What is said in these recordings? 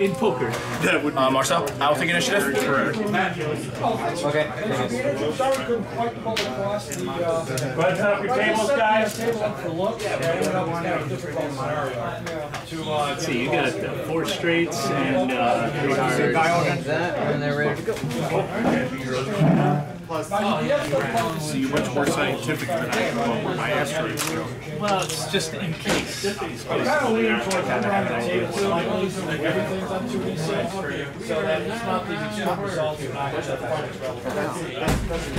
in poker. That would. Uh, Marcel, I'll take initiative. Correct. Okay. Sorry, couldn't quite pull across the, uh. Go ahead and up your tables, guys. Table up for look. Yeah, we ended up kind of difficult scenario. To, uh. See, you got uh, four straights and uh, three cards. Change that, and they're ready to go. See, you're much more scientific than I am with my asteroids. go. Well, it's just in case. I'm kind of leaning towards around the table slightly, so that everything's on two D. So that it's not these extreme results, you're not gonna have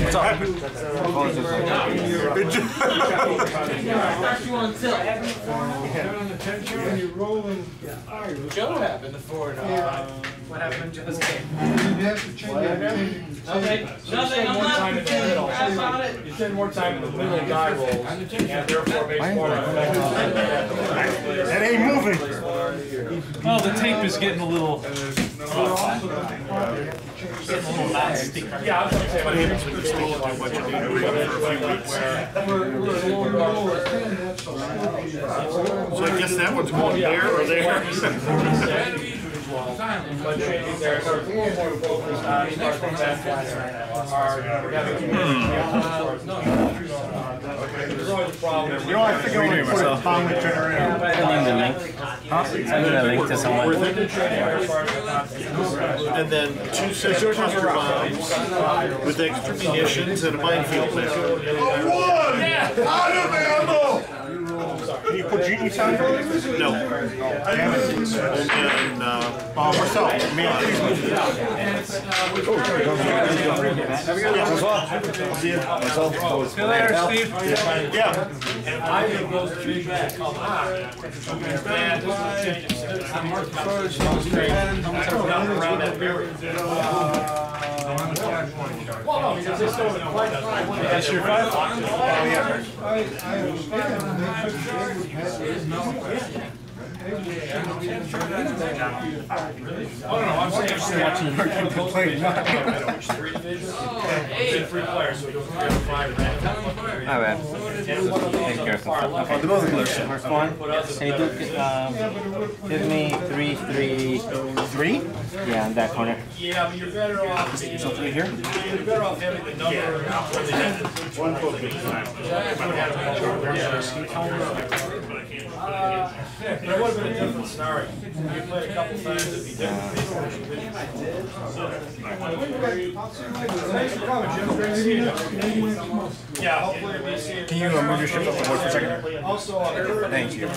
What's up? It just- During the tension, when you're rolling. Joe happened before. What happened in Joe's game? You have to change it. Nothing, nothing, I'm not pretending crap on it. You spend more time in the middle of die rolls, and therefore makes more effect. That ain't moving. Oh, the tape is getting a little. Getting a little not sticky. Yeah, I was gonna say, What happens when you what you do for a few weeks? we're, we're a little lower so So I guess that one's going there or there. But changing there, so it's a more focused on starting that are, we're having. There's always a problem. You know, I think I want to put a generator. The link. Sending the link to someone. And then two sets of cluster bombs with extra munitions and a minefield map. Can you put genies on? No. Damn it. And then, uh, Uh, Marcel, man, please move. See you. Marcel. See you later, Steve. yeah. I think those three back come on. And just to change it, I'm marking first, I was great. Down around that barrier. Well, no, because they still in quite time. That's your five. Oh, no, saying, I'm saying. Watching your complain. Three. Hey. Three players, so it goes three out of five. My bad. Care of stuff. Oh, the both clear. First one. Can you um, give me three, three, Three? yeah, in that corner. Yeah, but you're better off. So three here? You're better off having the number. One focus. Uh, There would have been a different scenario. You played a couple times, it'd be different. Yeah. Can you uh, move your ship up the board for a second? Thank you.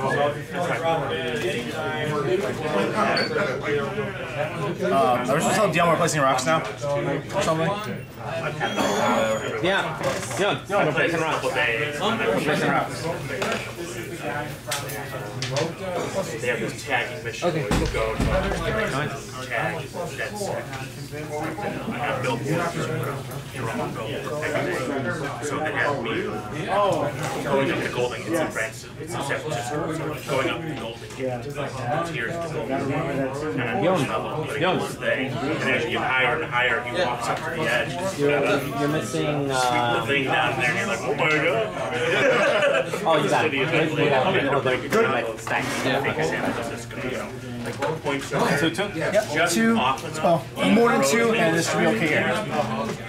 Playing a board game, you see that. So if you feel like dropping it anytime. Uh, I was just telling Dion we're placing rocks now. Or something. Yeah. Yeah. No, we're placing rocks. We're placing rocks. They have this tagging mission Okay. where you go to tag that's I have built your own build every day. So they have me going up to Golding, it's in France, it's in San Francisco, so going up to Golding, yeah. tears to Golding. And I'm Young. level, but it goes there. And as you get higher and higher, he walks up to the edge. You're, you're missing, the uh, thing down there, and you're like, oh my god. oh, you got it. Oh, points. Two, two? Yep. Just Two. Oh, more than two, and this should be okay here.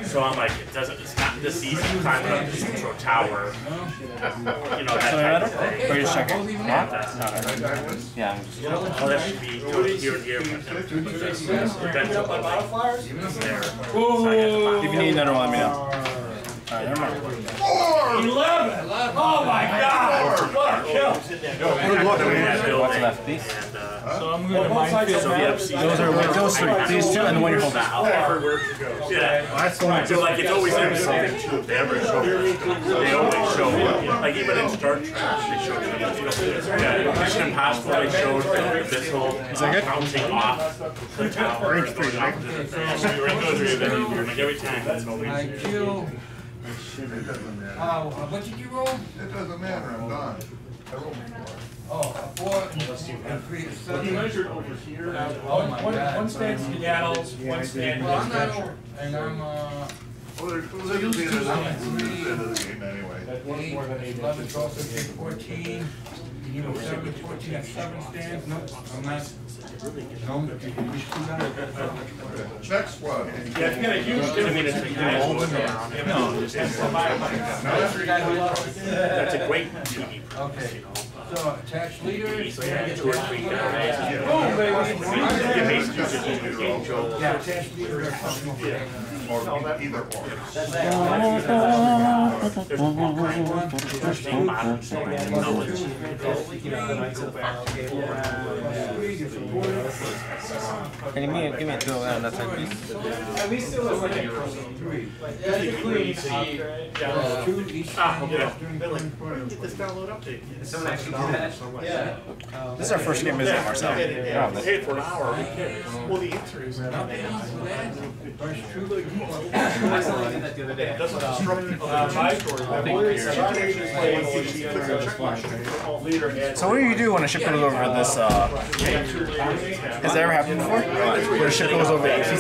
So I'm like, it doesn't, it's not this easy to climb up this intro tower. You know, that type of better? thing. Or you just checking? Yeah. I'm just- Oh, that should be here and here. but then there's this potential Like modifiers? there. So I had to find- If you need another one, let me know. Eleven! Oh my god! What a kill! Good luck. What's left? Uh, So I'm going to minefield. Those are those three. These two, and the one you're holding. Yeah. So like it's always in they show, they always show. Like even in Star Trek, they showed yeah, Mission Impossible. They showed missile bouncing off the tower. So you're in those areas, like every time. That's always. Q. Uh, what did you roll? It doesn't matter, I'm done. I rolled before. Oh, a four and three, seven. over here. Oh my One, God. one stands Seattle, one stands Well, I'm not, over- and I'm, uh, Well, there's, well, there's the end of the- the end of the game anyway. eight, eleven, twelve, thirteen, fourteen, you know, seven, fourteen, seven stands, no, I'm not. No, you can be two guys. Next one. Yeah, if you got a huge difference, it's a That's a great TV. Okay, so attached leaders. So you have two or three guys. Boom, baby. You basically just do your game show. Yeah, attached leaders are functional. Or either or. Can you give me, give me a two on that side, please? At least it was like a three. Like, technically, the, Two. Ah, okay. Get this download update. someone actually did that. Yeah. This is our first game visiting Marcel. Paid for an hour, are you kidding? Well, the answer is that So what do you do when a ship goes over this, uh, has that ever happened before? When a ship goes over tape?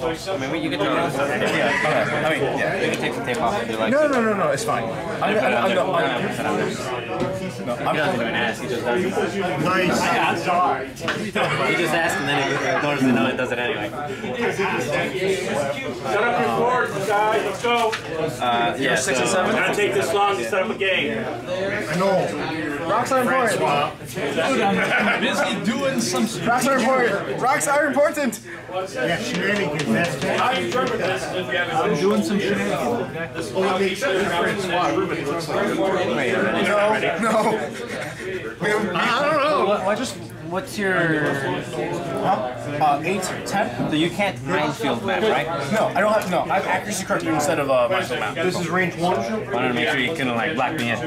I mean, you can turn. Yeah, I mean, yeah. You can take some tape off if you like. No, no, no, no, it's fine. I'm, I'm, I'm, I'm, No, I'm, no, no, no. no, He doesn't even ask, he just does it. Nice. He just asks and then he ignores the no and does it anyway. Set up your board, guys, let's go. Uh, yeah, six and seven? Gonna take this long to set up a game. I know. Rocks are important. Dude, I'm busy doing some. Rocks are important. Rocks are important. Yeah, shenanigans, I'm doing some shenanigans. No, no. I don't know. What, what, just, what's your, Huh? Uh, eight, ten? so you can't minefield map, right? No, I don't have, no, I have accuracy corrector instead of, uh, minefield map. This is range one. I wanted to make sure you couldn't like black me in.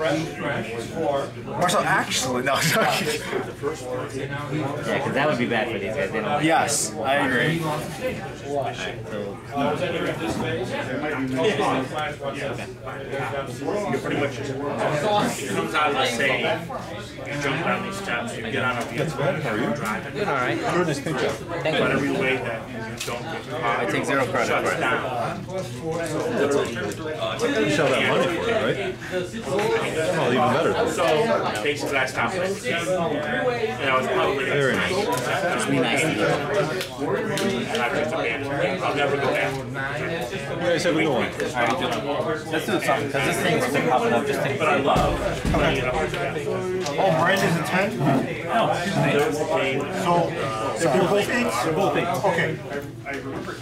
Marcel, actually, no, sorry. Yeah, because that would be bad for these guys. They don't. Yes, I agree. You pretty much just, it comes out of the same, you jump down these steps, you get on a vehicle, you're driving. Doing all right. Thank But you. every way that you don't get caught. I take zero credit for it. down. Shell uh, that money for it, right? Oh, even better. So basically I stopped at the And I was probably. Very nice. Just be nice to. And I just abandoned it. I'll never go back. Yeah, I said we go on. All right, let's do something because this thing is been popping up. Just take But I love. You know, Oh, Miranda's a 10? No, she's an 8. So, uh, if you're both 8s? Both 8s. Okay. I remember.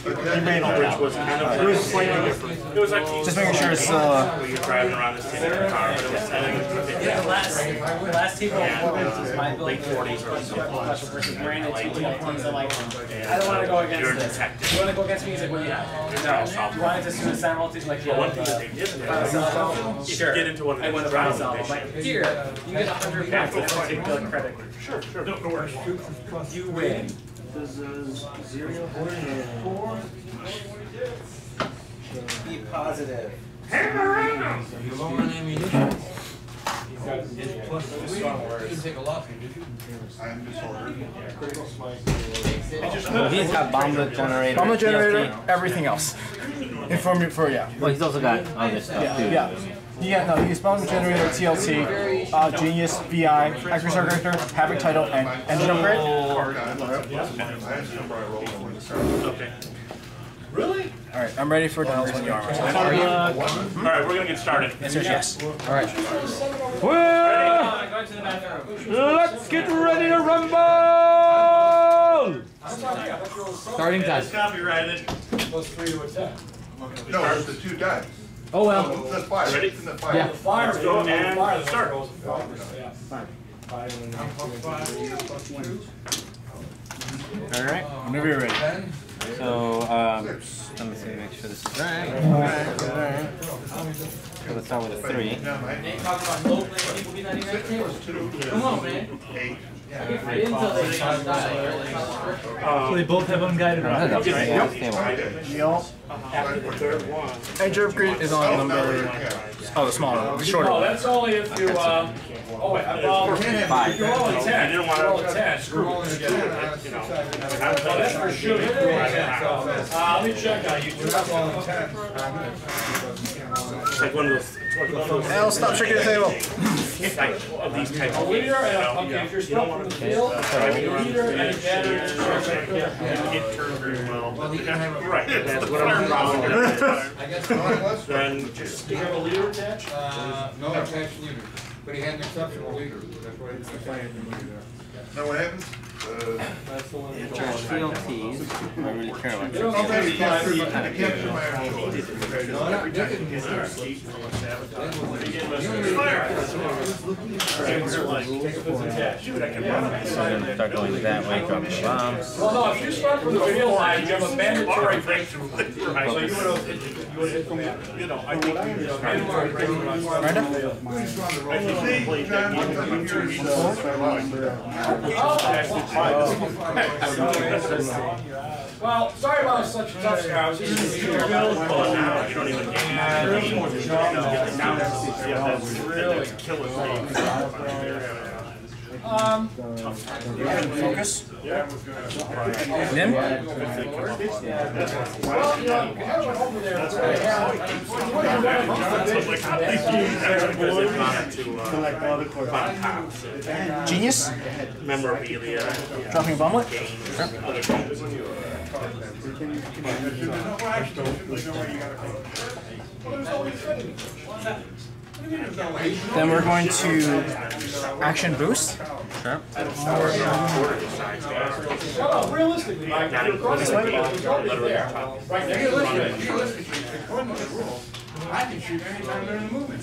not. Which was kind of... It was slightly different. It was actually... Just making sure it's, uh... You're driving around this tank in a car, but it was 10. Yeah, the last, last team. yeah. was uh, Late 40s or something. Like, I don't want to go against this. You want to go against me? He's like, well, yeah. No. You want it to suicidal? Multi's like, yeah. One thing that uh, they did, if you get into one of the rounds, like, here, you get 100 you have to take the credit. Sure, sure. No, no worries. You win. This is zero four be positive? Hammer You're lowering ammunition. plus didn't take a lot did you? I'm disordered. Oh, he's got bomb generator. Bomb generator, everything else. Inform you for, yeah. Well, he's also got other stuff, yeah. too. Yeah. Yeah, no, he's bomb generator, TLT, uh, Genius, VI, accuracy corrector, havoc title, and engine upgrade. I assume I rolled when it started. Okay. Alright, I'm ready for Donald's one armor. All right, we're gonna get started. Answer is yes. Alright. Well, go to the bathroom. Let's get ready to rumble! Starting time. Copyrighted. Three to attack. No, it's the two dice. Oh well. The five. Ready? The five. Yeah. Fire. Let's go and start. Alright. Whenever you're ready. Ten, So, um, let me see, make sure this is right. Alright, alright. So let's start with a three. They talk about low playing people being 99 Come on, man. Eight. Until they start dying. So they both have unguided That's rockets. right, yeah, stable. Yep. After the third one. Engine upgrade is on number, oh, the smaller one, the shorter Oh, one. that's only if you, uh, oh, wait, well, if you're rolling ten, You didn't you're rolling want ten, screw it. again. That's you know, I'm That's for sure. Uh, let me check on you. We're not rolling ten. It's like one of those. It's like one of those. Al, stop shaking the table. It's like of these type A of leader and you a, know? okay, if you're still from the field, a leader and a batter. It turned very well. Well, he can have a. Right, that's what I'm problem. I guess what it was. Then Do you have a leader attached? Uh, no attached leader, but he had an exceptional leader, that's why he's the there. Now what happens? That's the one. that- CLTs, I really care about captured my own. I start going that way, dropping bombs. Well, no, if you start from the field line, you have a mandatory breakthrough. So you you know, I think you breakthrough Well, sorry about such a tough scar. I was just. Now you don't even That's really Um, Focus. Nym. well, you know, have one over there. that's what Genius. Memorabilia. Dropping a bomblet. Then we're going to action boost. Well, realistically, I can shoot anytime they're the movement.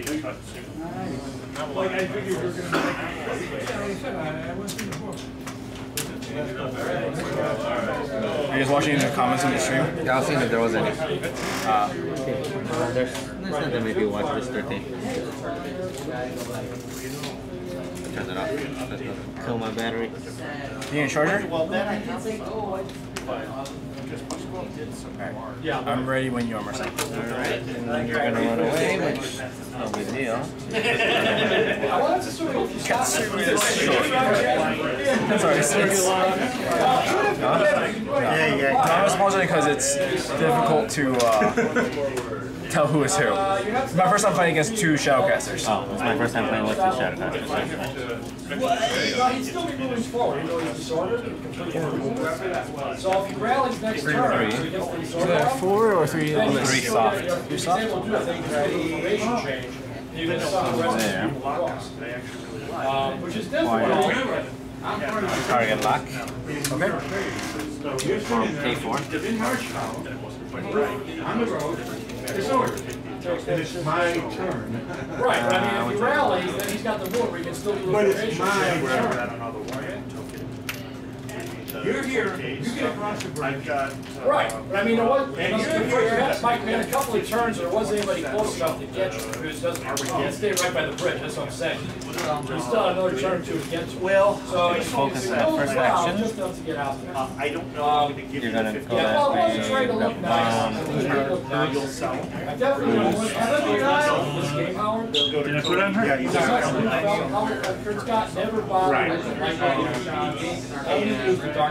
if I gotta check. All right, end of activation. Freeze. Freeze it. There. Good. Are you guys watching the comments on the stream? Yeah, I was seeing if there was any. Uh, there's, there's not that many people watch this 13. Turn it off. Kill my battery. You need a charger? Yeah. I'm ready when you are, Marcel. Alright, and then you're gonna run away, which is no big deal. I wanted to sort of. Sorry, it's, it's, Yeah, yeah. I was apologizing because it's difficult to uh, tell who is who. It's my first time fighting against two Shadowcasters. Oh, it's my first time playing with two Shadowcasters. Well, he'd still be moving forward, even though he's disordered. and completely removed. So if he rallies next turn, so he gets the disorder off, Four or three then on he's this? still he's able to do it, then he's formation change. You can stop the rest of the. Um, Which is difficult. Target lock. Okay. K4. on the road, It's my turn. Right, but I mean, if he rallies, then he's got the wood where he can still do the formation change. You're here, you get across the bridge. Right, but I mean, there was, Mike made a couple of turns, there wasn't anybody close enough to get you, because it doesn't, stay right by the bridge, that's what I'm saying. You still have another turn to get you. Well, So it's Focus that first action. just enough to get out there. I don't know, I'm gonna give You're gonna the go fifty. Yeah, well, that wasn't way, trying to look nice. bomb. It made it look nice. I definitely don't want, I don't think this game, Howard. Did I put on her? Yeah, you Howard, Kurt Scott never bothered Right. with like, any of the dark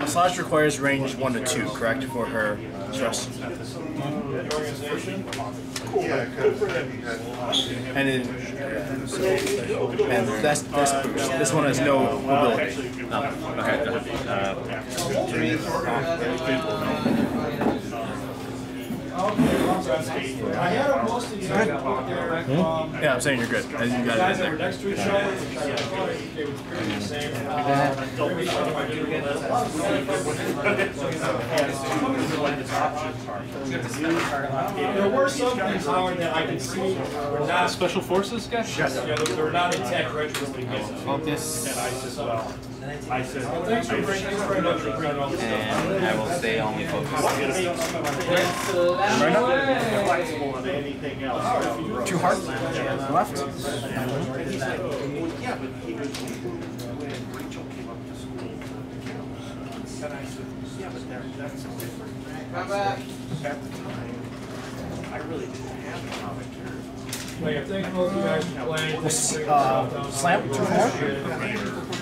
A slash requires range one to two, correct, for her he. And then, and that's this boost. This one has no mobility. Okay. Uh, three. I had them mostly set up there. um, Yeah, I'm saying you're good. As you Guys it that in were there. next to each other, which I thought they were pretty the same. Uh, every time I do that. There were some things, Howard, that I could see were not, Special forces guy? yeah, they they were not intact regiments because of. Focus, And I just, uh, I said, well, thanks for bringing, all this and I will stay only focused. Flexible on. Two hearts left. Yeah, but there, that's different. Come back. At the time, I really didn't have comic Uh, this stuff down. slam, two more?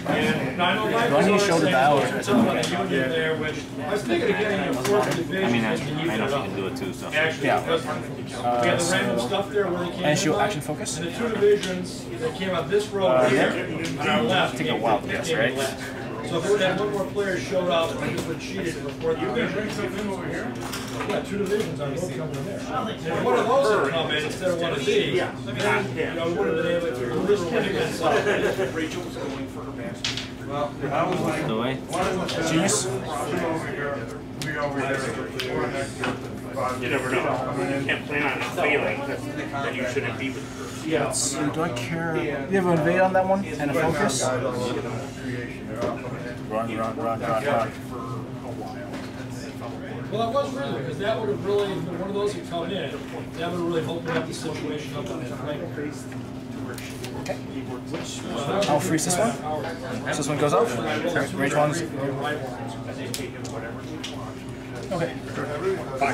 And I know Mike Do I need was to show the saying dial or there's something? something about a union there, which I thinking of getting a fourth division. I mean, I, I know she can do it too, so. Yeah. because we had the random stuff there where they came. And she'll action focus? And the two divisions that came out this road here, on our left. Take a wild they guess, right? last. So if we would have one more player showed up, and this would cheated in the fourth division. Bring something over here? Yeah, two divisions are both coming in there. If one of those had come in instead of one of these, then, you know, we would have been able to, this would have been solid. Rachel was going for her master's. Well, I was like, The way? Genius. We over here, we over here, we're next to. You never know. You can't plan on failing, then you shouldn't be with her. Yeah. So do I care? Do you have an invade on that one and a focus? Run, run, run, run, run. Well, that was really, because that would have really, if one of those had come in, that would have really opened up the situation up on that flank. I'll freeze this one. So this one goes off. Okay, Range ones. Okay.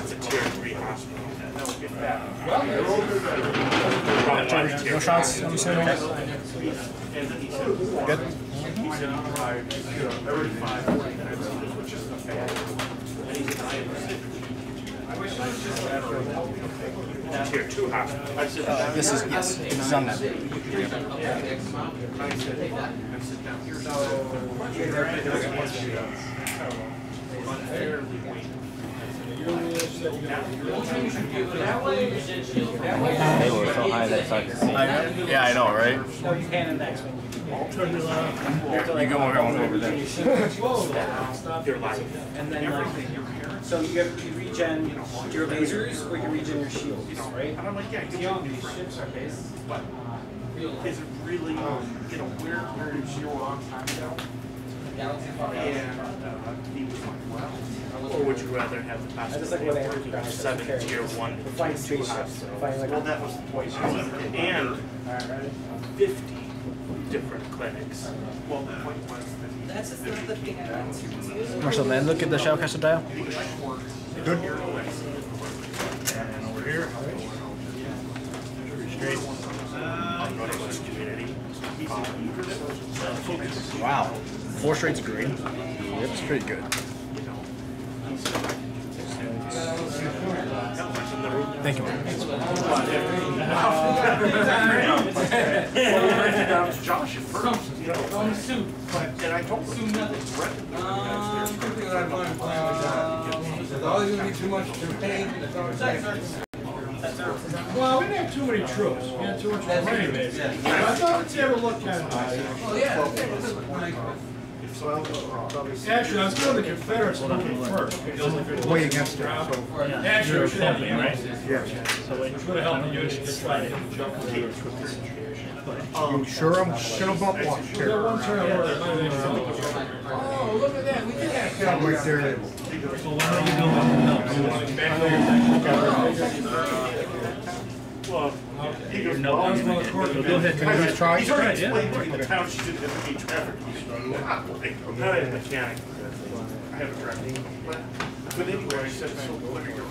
It's a tier three hospital. No shots, I'm assuming. Good. Every five, forty minutes, which is the fact. And Tier two hospital. I said, Uh, this is, yes, this is on that. They were so high that it's hard to see. Yeah, I know, right? You go over, one over there. Your life. And then like, so you have, you regen your lasers or you regen your shields, right? And I'm like, yeah, you know, these ships are based, but uh, is it really, um, um, you know, where, where is your on time now? And uh, he was like, well, Or would you rather have the I just hospital like what I working heard. seven tier one? We're fighting spaceships, we're fighting like. well, that was the point. And fifty different clinics. Well, the point was that he That's just not the thing I want to do. Marcel, then look at the Shadowcaster dial. Good. And over here. Straight. Community. Wow. Four straights green. That's pretty good. Thank you. man. Josh at first, you know, but, and I told him, Brett, um, something that I'm going to plan with that. It's always gonna be too much to paint, it's always like. Well, we didn't have too many troops, we had too much rain, maybe. I thought the table looked kind of nice. Yeah. Actually, I was going to the Confederates looking first. Way against it, Actually, we should have the right? Which would have helped the Union just right in jump. You sure I'm gonna bump one? Was there one turn where it might have been something? Oh, look at that, we did have. Yeah, right there. Well, he goes, That was one of the Go ahead. Can I just try? He's already explained to me the town she didn't have any traffic. I'm not a mechanic. I have a driving. But but anyway, I said, so what are your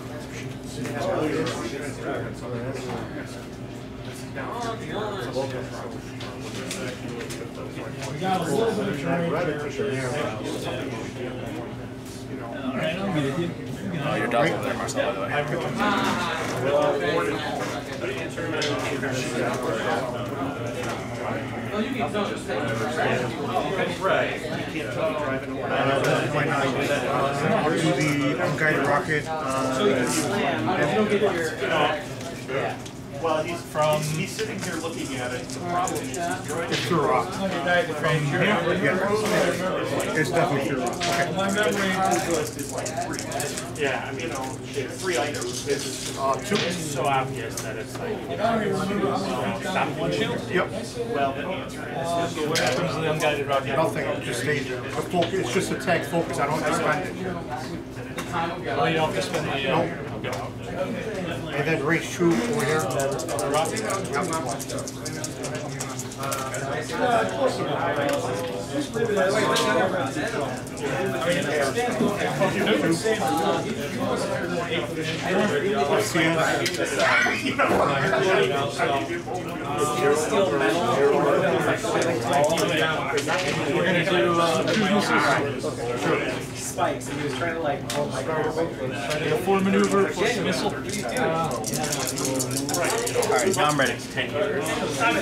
We got a little bit of terrain here. Alright, I'm with you. Oh, your dial's over there, Marcel, by the way. No, you can, no, just take it. Right. You can't tell driving over. Why not? Uh, do the unguided rocket. So you can slam, you don't get your, yeah. Well, he's from, he's, he's sitting here looking at it. The problem is, it's through rock. Yeah, it's definitely through rock. Okay. my memory is like three. Yeah, I mean, you know, three items. It's Uh, two. it's so obvious that it's like. Stop one shield? Yep. Well, then the answer is. So what happens to the unguided rocket? Nothing. Just stays there. It's just a tag focus. I don't have to spend it. Oh, you don't have to spend the, uh, And then race two over here. We're gonna do, uh, two missiles. Spikes, and he was trying to like, oh my god. Try four maneuver plus missile. Uh, Alright, now I'm ready.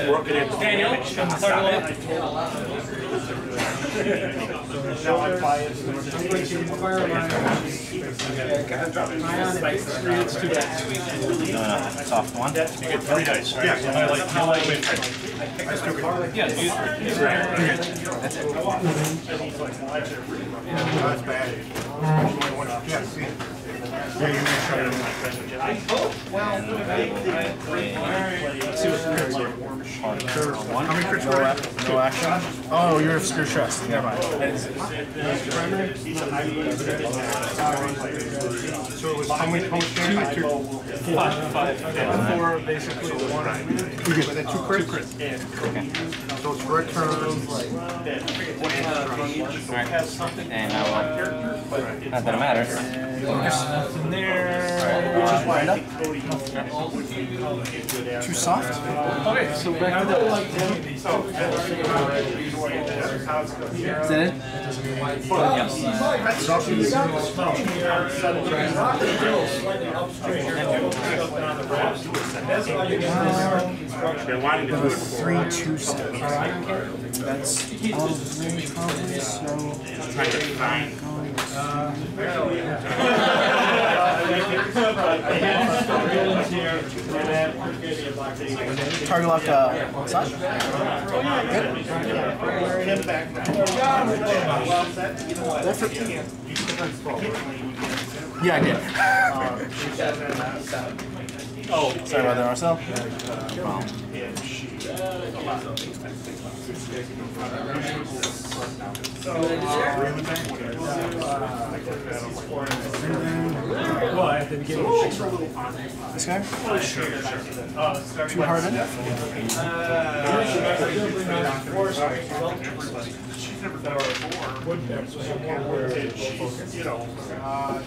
Working it. Daniel, soft one. You get three dice, right? Yeah. I like, I wait I Yeah. Yeah, can shut it How many crits were ac- no action. Oh, you're obscure trust. Never mind. So it was how many posts there? I took- five, five, yeah, four, basically, one. You get the two crits? So it's red turn. And I will. Not that it matters. Nothing there. Too soft? Okay, so back to the. Is that it? That's awesome. Been wanting to do it before. Three, two, seven. That's all of them probably, so. Trying to find. Target left uh, side? Yeah, I did. oh, sorry about that, Marcel. What, at the beginning? This guy? Too hard in? She's never been before. She's, you know, uh,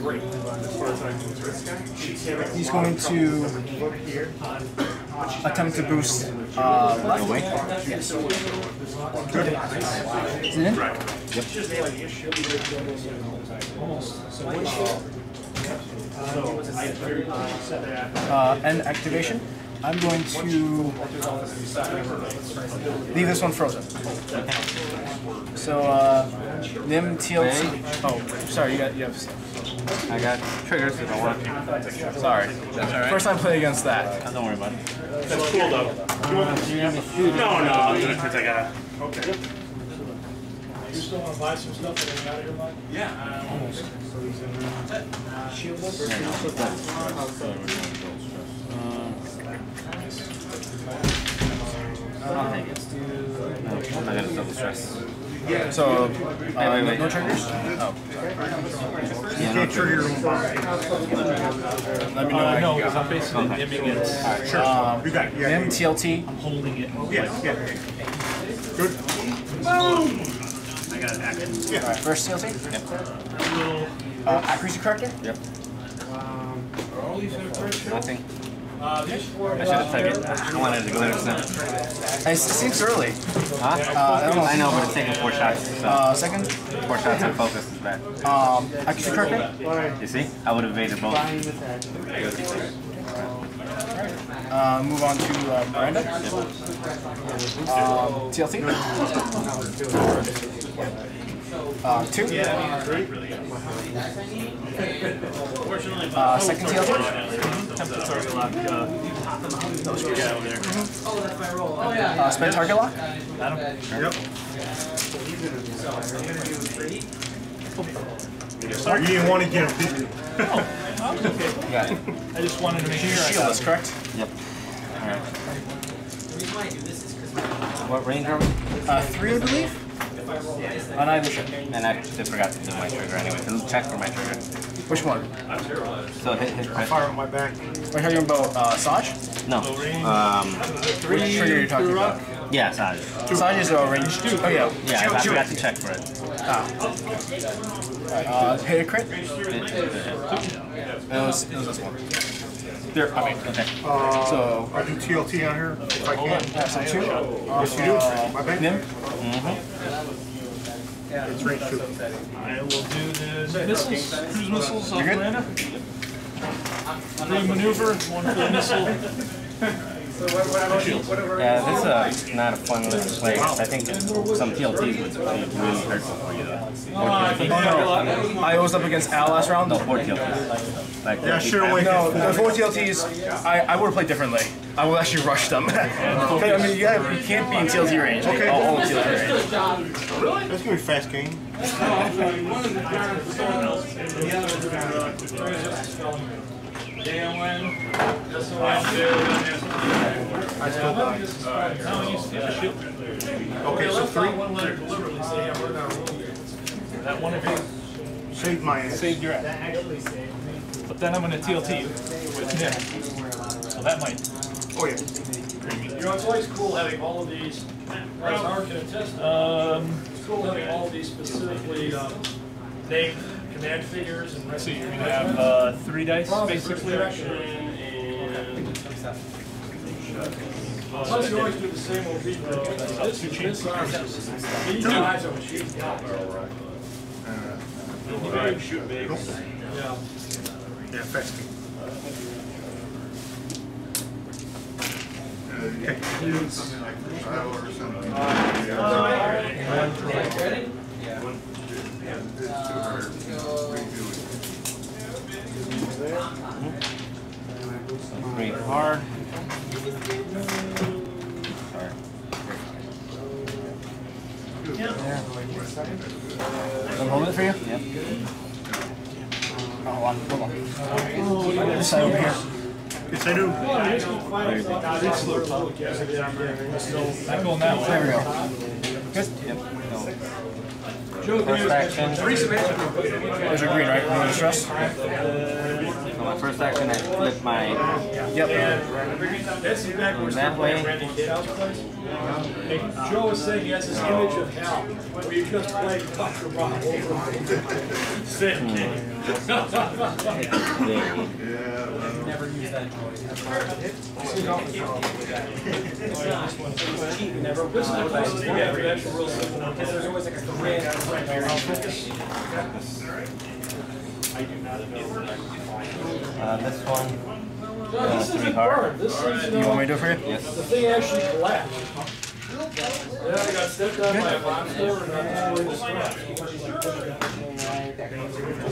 great as far as I'm concerned. He's going to attempt to boost uh, left. Away? Yes. Is it in? Uh, end activation. I'm going to leave this one frozen. So, uh, Nym TLT. Oh, sorry, you got you have. I got triggers if I want to. Sorry, that's alright. First time playing against that. Oh, don't worry about it. That's cool though. No, no, I'm gonna, cause I gotta. Okay. You still wanna buy some stuff that ain't out of your mind? Yeah. Almost. I'll take it. No, I'm not gonna double stress. So, uh, wait, no, wait. no triggers? Oh. You can't trigger your own bomb. Let me know. Uh, no, because. I'm basically dimming it. Sure. Um, You got it. Yeah. Nym TLT. I'm holding it. Yeah, yeah. Good. Alright, first TLT? Yep. Uh, accuracy corrector? Yep. Nothing. Uh, these four. I should have taken it. I wanted to glitter snap. It seems early. Huh? I know. I know, but it's taking four shots. So Uh, second, four shots and focus is bad. um, accuracy corrector? You see? I would have evaded both. Uh, move on to uh, Miranda. Um, TLT. Uh, two. Uh, second TLT. Temple target lock. Uh, those guys over there. Uh, spend target lock. Yep. You didn't want to get him, did you? Got it. I just wanted to make sure. I Shield got is correct. Yep. Alright. What range are we? Uh, three, I believe. On either ship. And I just forgot to do my trigger anyway. So check for my trigger. Which one? So hit hit crit. Fire on my back. We're talking about uh, Saj. No. Um. Which trigger you're talking about? Yeah, Saj. Saj is uh, range two. Oh yeah. Yeah, Two- I two- forgot to check for it. Alright, uh, hit a crit. Hit- hit- hit. That was, that was this one. There. I mean, okay. Uh, So, I do TLT on here if I can. yeah, so two. Yes, you do. My back. Nym. It's range two. I will do the missiles, cruise missiles off You're good? Miranda. Three maneuver, one full missile. Yeah, this is uh, not a fun list to play. 'cause I think some TLTs would be really hurtful for you though. Oh, I think. I was up against Al last round. No, four TLTs. Like, Yeah, sure, wait. No, the four TLTs, I, I would have played differently. I would actually rush them. I mean, you, gotta, you can't be in TLT range. Okay. All, all TLT range. That's gonna be a fast game. Now you see the shield. Okay, so three. That one of you Save my ass. saved your ass. But then I'm gonna TLT you with Nick. So that might. Oh, yeah. You know, it's always cool having all of these, as Howard can attest, Um, it's cool having all of these specifically um, named command figures and. so you're gonna have uh, three dice Probably first basically. reaction and. Plus, you always do the same old beat. This is this arm. These guys are shooting. Shoot big. Yeah. Yeah, fast game. Okay. Breathe hard. I'm holding it for you? Yep. Oh, hold on, hold on. This side over here. Yes, I do. I'm going that way. There we go. Yep. So, first action. There's your green, right? No stress? So my first action, I flip my Yep. That's exactly Going that way. Randy Cale's place. Joe was saying he has this image of hell, where you just play Dr. Rob over and over. Sick. Never use that. This is the closest get to actual real simple. There's always like a command. uh, this one. No, this isn't hard. This thing's, You want me to do it for you? Yes. The thing actually collapsed. Yeah, I got stepped on by a monster and I Maybe it was caved in.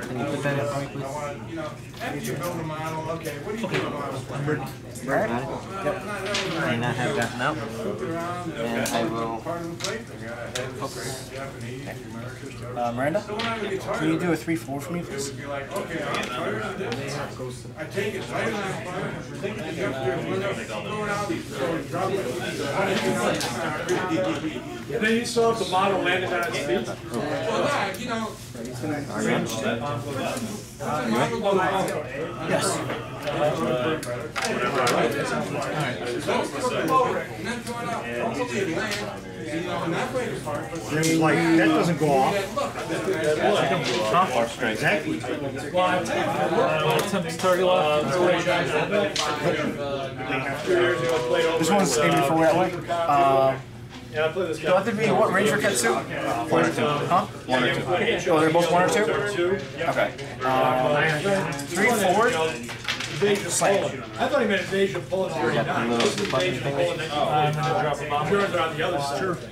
Can you put that in for me, please? Got it? Yep. May not have gotten out. And I will focus. Uh, Miranda? Can you do a 3-4 for me, please? And then you saw if the model landed on its feet. Yes. It's like, that doesn't go off. Exactly. You, Uh, attempt target lock. two years ago, I played over. This one's aiming for that way. Uh, And I play this Do guy. I have to be what range for Ketsu? One or two. Huh? One or two. Oh, they're both one or two? Two. Okay. Um, three forward. Invasion Slam. Poland. I thought he meant invasion Poland thirty-nine. This is invasion Poland nineteen. Germans are on the other side. of.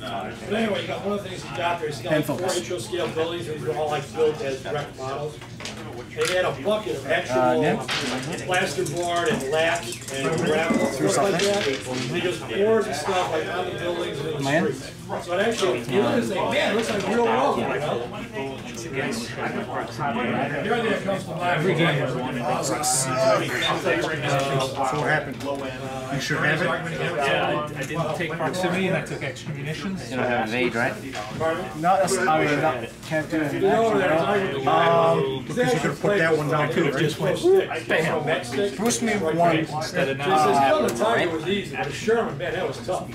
But anyway, you got one of the things he got there, he's got like And four focus. intro scale buildings, and they're all like built as direct models. And they had a bucket of Uh, actual Nym? plasterboard and lat and gravel, stuff like that. He just pours the stuff like on the buildings and in the Man? streets. So it actually, you look and say, man, it looks like real road, you know? The only thing that comes to mind. Every game So what happened? You should have it? Yeah, I, I didn't take proximity and I took extra munitions. You don't have evade, right? Not, that's- I mean, not, can't do it in No, there's Um, Because you could've put that one down too, right? Just went bam. Next stick. boost me one instead of He says, now. the tiger was easy, but Sherman, man, that was tough.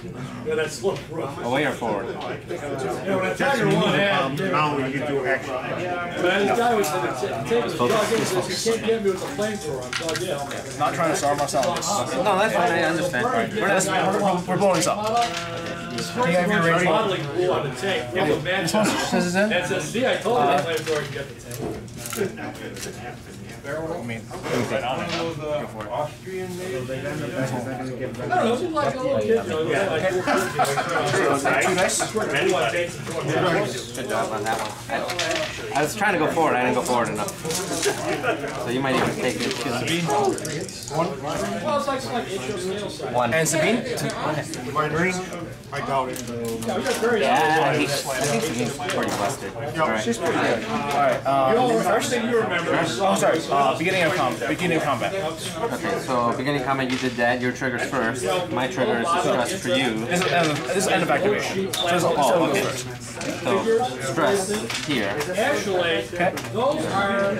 Yeah, that slip rough. Away or forward? You when a tiger won, Um, Now you can do action. but this guy was, the tape was dug in, says, you can't get me with a flamethrower, I'm dug in. Not trying to starve myself. No, that's fine. I understand. We're, blowing this up. Do you have your range? Modeling pool on the tank, we have a match. This one says it's in? And says, see, I told you that flamethrower can get the tank. I mean, I don't know, it seems like a little kid, you know, like cool kids, you know, two dice. you want tanks and toys. Good job on that one. I, I was trying to go forward. I didn't go forward enough. So you might even take it. Well, it's like some like intro scale. One. And Sabine? Mine ring? I doubt it. Yeah, we got very. Yeah, he, I think Sabine's pretty busted. All right. She's pretty good. Alright, um, First thing you remember is. oh, sorry, uh, beginning of combat, beginning of combat. Okay, so beginning combat, you did that. Your triggers first. My trigger is stress for you. This is end of, this is end of activation. So this is Oh, all okay. So stress here. Actually, those are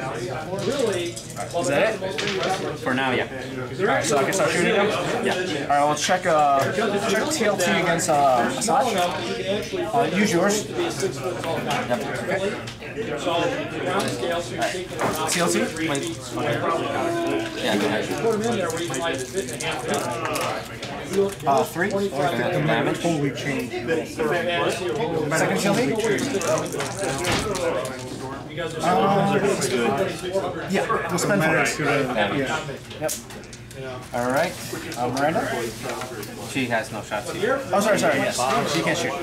really. Is that it? For now, yeah. Alright, so I can start shooting now? Yeah. Alright, well, check, uh, check TLT against, uh, Massage. Uh, use yours. To be a six foot tall guy. Really? So, round scale, so you take them out. TLT? Yeah, go ahead. Put them in there where you can like fit in a half. Uh, three? Twenty-five. Damage. Totally changed. Second TLT? You guys. Yeah, we'll spend four. Damage. Yep. All right. Uh, Miranda? She has no shots here. Oh, sorry, sorry, yes. She can't shoot.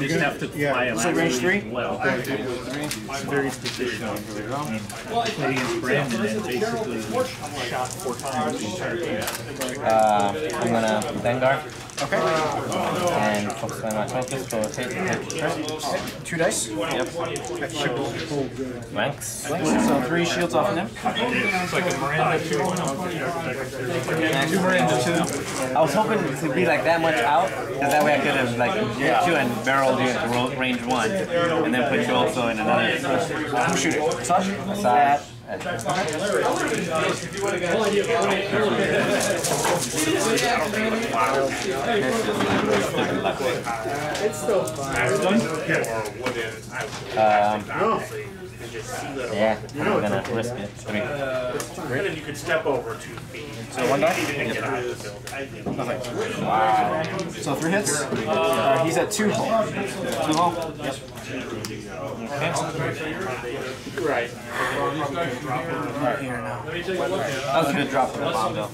You just have to fly a So range three? well. Very positional. Played against Brandon and basically shot four times the entire game. Uh, I'm gonna Vanguard Okay. and focus on my focus. So hit, hit, hit. Two dice. Yep. Ranks. So three shields off of him. It's like a Miranda two. Two Miranda two. I was hoping to be like that much out, because that way I could have like hit you and barreled you into range one, and then put you also in another Who's shooting? Massage? side. Um, yeah, I'm gonna risk it. Three. And then you could step over two feet. So one die? Even get out of the building. Nothing. Wow. So three hits. Uh, he's at two hull. Two hole? Yep. Right. Right here now. That was a good drop for the bomb though.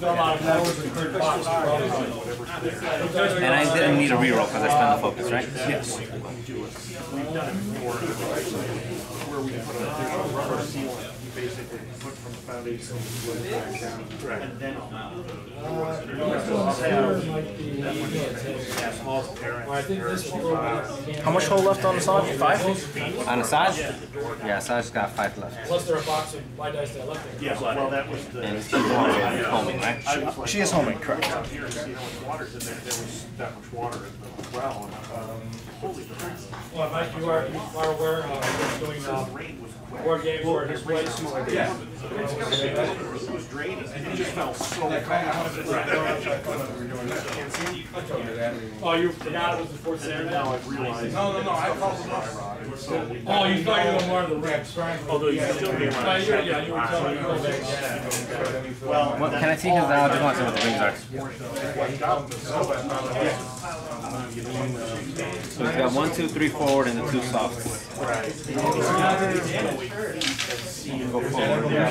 And I didn't need a reroll because I spent the focus, right? Yes. Where we put a rubber seal, you basically put from the foundation back down. Right. And then. I think this one, uh, How much hull left on Massage? Five? On Asajj? Yeah, Asajj's got five left. plus there are a box of my dice that left there. Yeah, well, that was the. And he's still going with homing, right? She is homing, correct. Here, you know, with water's in there, there was that much water in the well, um, and, holy crap. Well, Mike, you are, you are aware, uh, we're doing, uh, Rain was wet. board games where his place. Yeah. It was draining, and it just felt so fast. Oh, you forgot it was the fourth Saturday? Now I've realized. No, no, no, I called them up. Oh, you thought you were one of the reps, right? Although you still be Uh, around. you're, yeah, you were telling me. you. Well, What, can I see his? I just want to see what the rings are. so, So he's got one, two, three forward and the two softs. Go forward. Yeah,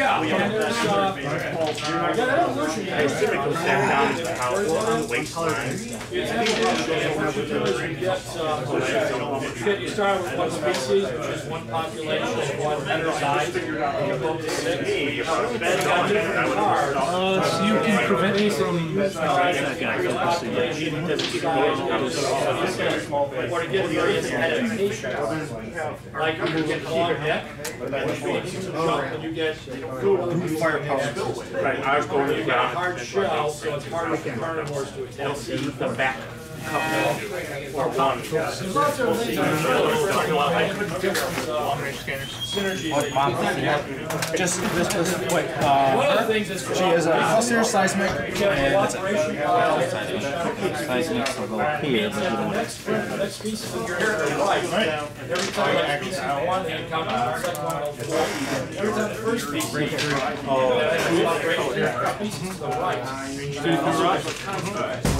and there's, uh, yeah, that evolution, yeah, it's Typically, they're down to the house on the waistline. evolution, you is you get, uh, you get, you start with one species, which is one population, one size, and you go to six. You got different cards. Uh, so you can prevent basically use population, size, or to get various adaptations. Like you can get long neck, and you get Right, I was going to You the a ground. hard shell, so it's harder for carnivores to attack. The back or uh, you Just, just, just quick. Uh, she is a cluster seismic, and that's it. uh, will go here, but the don't. Every time forward. Every time the first. Oh. To the right. I I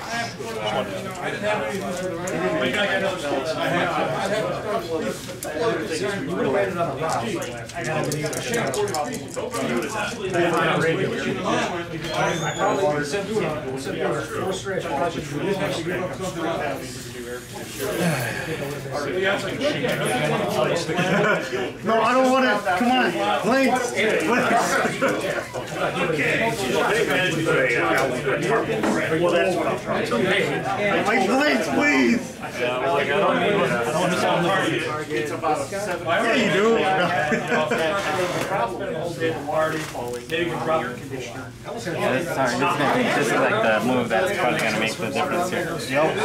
Wait, I got another space. I have- I have- You would've landed on the rock. No, I don't want to. Come on, Lance. Well, that's what I'm trying to do. Like Lance, please. It's about seven. Yeah, you do. Spend the whole day at the party, maybe you can drop your conditioner. Yeah, this, sorry, this, is this is like the move that's probably gonna make the difference here. Yep.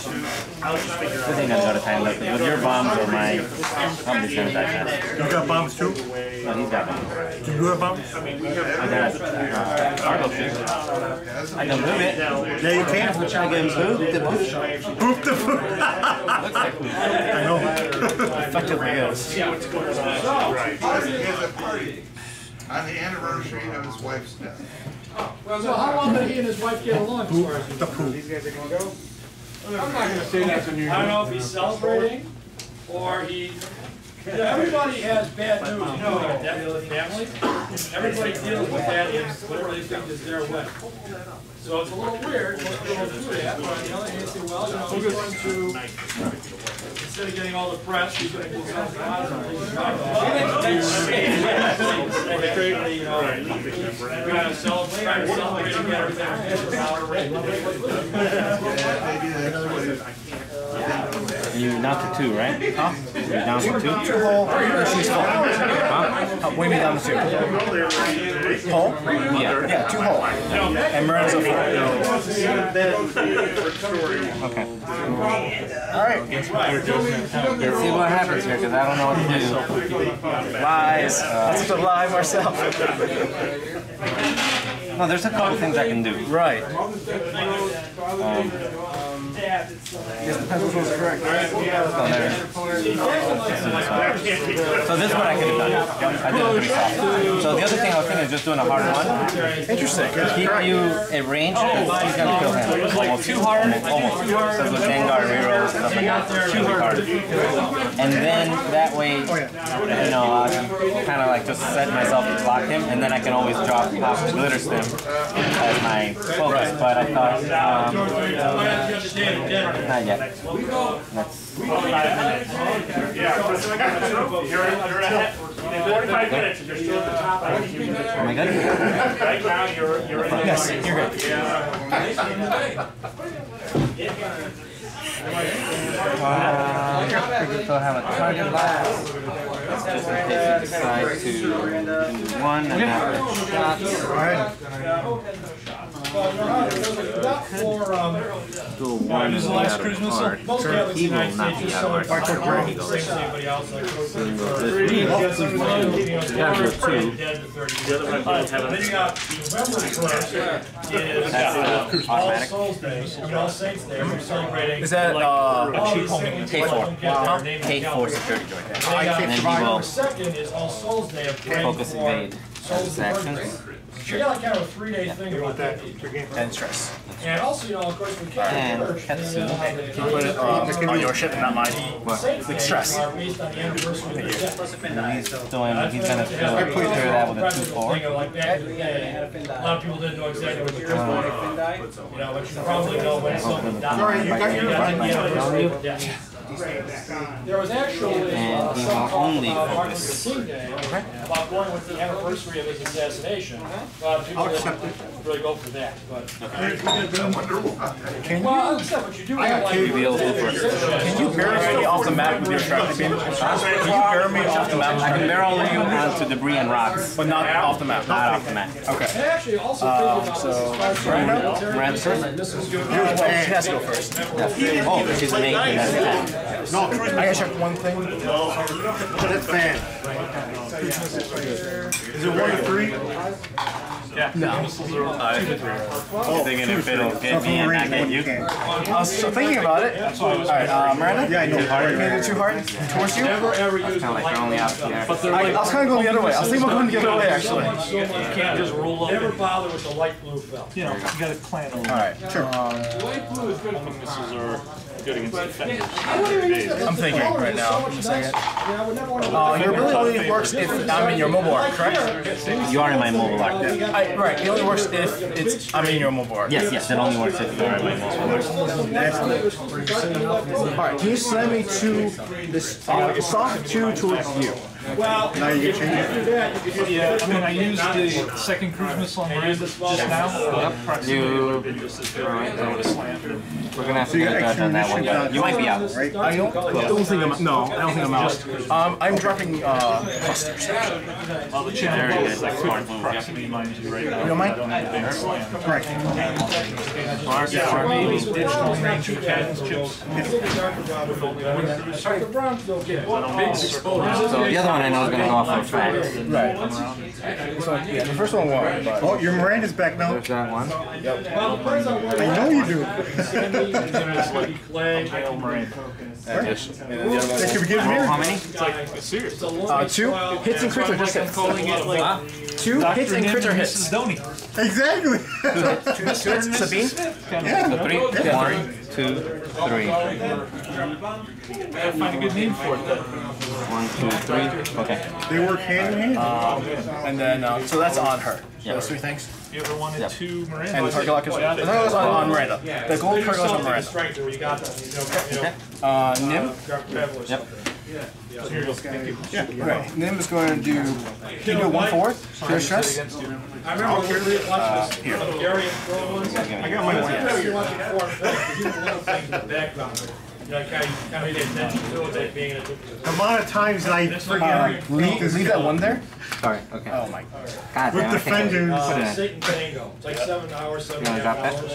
So, good thing I got a time left. With your bombs or my, I'm just gonna die. You got bombs too? Oh, he's got bombs. Do you have bombs? I got, uh, cargo shoes. I can move it. Yeah, you can. I can move the boot. Boop the food. Looks like food. I know. Effectively is. On the anniversary of his wife's death. So how long did he and his wife get along as far as? The poop. I'm not gonna say that's unusual. I don't know if he's celebrating or he, you know, everybody has bad news, um, you know, like death family. Everybody deals with that in whatever they think is their way. So it's a little weird, to go through that, but on the other hand, say, well, you know, he's going to, instead of getting all the press, he's gonna do something positive. He's trying to- You know, We're gonna celebrate, try to celebrate and get everything. You down to two, right? Huh? You're down to two? Two hole, or she's full. Huh? Uh, Wing me down to two. Hole? Yeah. Yeah, two hole. And Miranda's a full. Okay. Alright. Let's see what happens here, because I don't know what to do. Lies. Let's just lie myself. No, there's a couple things I can do. Right. Um, Yes, the pencil was correct. so, there. so this one I could have done. I did it pretty soft. So the other thing I was thinking is just doing a hard one. Interesting. Keep you at range because he's gonna kill him. Almost too hard. Almost. So with Dengar, Hero, stuff like that. Too hard. And then that way, you know, I kind of like just set myself to block him, and then I can always drop off Glitterstim as my focus. But I thought, um, not yet. Yeah. You're, you're. Forty-five minutes, you're still at the top. Am I good? Right now, you're, in the. Yes, you're good. Uh, we still have a decide to do one and have shots. For, um, Do one use the and last have cruise a missile. card. Most pilots He will not be out of it's our not target. the same as anybody else. Like, for- Single for- this you one. some of them, you know, Yeah, they're two. dead to 30. The other one doesn't have And then you a. got November first is uh, All automatic. Souls Day, I mean, All Saints Day, we're celebrating. Is that uh, all cheap the homing? saints K4. that get their name in K4 calendar. security joint. And then you then he will second is All Souls Day of praying focus for evade souls his actions. birthday. So you got like kind of a three-day thing you about that. And stress. And also, you know, of course, we can't And church. Katsu. you know, Can you put it uh, on your ship and not mine? Saints Like Day stress. are based on the anniversary of their death. He's doing, he's gonna fill, clear that with a two four. Thing like back in the day, a lot of people didn't know exactly what the Christmas was. You know, but you probably know when someone died. Sorry, you got your- got the anniversary of death. There was actually uh, uh, some talk about Martin. Luther King Day, about going with the anniversary of his assassination. Uh-huh. A lot of people didn't really go for that, but. Well, except what you do have like. Reveal who first. Can you bury me off the map with your tractor beam? Can you bury me off the map? I can barrel you onto debris and rocks, But not off the map. not off the map. Okay. And actually also think about um, this as far as military. Miranda first? Well, she has to go first. Yeah. Oh, she's an eight, and. No, cruise I gotta check one thing. That's fan. Is it one to three? Oh, thinking if it'll get me and not get you. I was still thinking about it. Alright, uh, Miranda? Yeah, I know. Can you do two heart towards you? Never ever use Kind of like they're only out here. I, I was kind of going the other way. I was thinking about going the other way, actually. so. Can't just roll up. Never bother with the light blue felt. You know, you gotta plan a little. Alright, sure. Light blue is good for missiles are good against defenders. I wouldn't even use that. I'm thinking right now. so Just a second. nicer. Yeah, I would never want to. Uh, your ability only works if I'm in your mobile arc, correct? You are in my mobile arc. I, right, it only works if it's I'm in your mobile arc. Yes, yes, it only works if you are in my mobile arc. Alright, can you send me to this uh, soft two towards you? Well, Now you get changed. do that, you could Yeah, I mean, I used the second cruise missile on Miranda just now. Yep. Proximity You- would have been just as good. I would have slammed it. We're gonna have to get a judge on that one. You you might be out. Right? I don't, don't think I'm no, I don't think I'm out. Um, I'm dropping uh, clusters. Well, the challenge is like proximity mines you right now. You don't mind? I don't have big slam. Right. Or maybe digital range cadence chips. The Browns don't get big exposure. So the other one I know is gonna go off for a fact. Right. So, yeah, the first one won, but Oh, your Miranda's back now. There's that one. Well, the birds I know you do. Clay. Hail Miranda. That could be given How here. many? Serious. uh, two hits and crits or just hits? Calling it like Two hits and crits or Mrs. hits? Dhoni. Exactly. Two hits, Sabine? So three? One, two, three. Gotta find a good name for it then. One, two, three. Okay. They work hand in hand. And then, uh, so that's on her. Yeah. Those three things. You ever wanted Yep. two Miranda? And the target lock is, I thought it was on, on Miranda. The gold target was on Miranda. Strength where you got them, you know, you know, Uh, Nym? grab Pebble or Yep. something. Right. Nym is going to do, can you do one fourth? Clear stress? I remember when we were watching this, uh, Gary and Pro ones. I got my Yeah, you're watching four and four, you little things in the background. You know, kind of, kind of pay attention to it, they being in a. The amount of times I Uh, leave, leave that one there? Sorry. Okay. Oh my. God With damn. I defenders. Uh, Satan Tango, it's like seven hours, seven You wanna drop hours.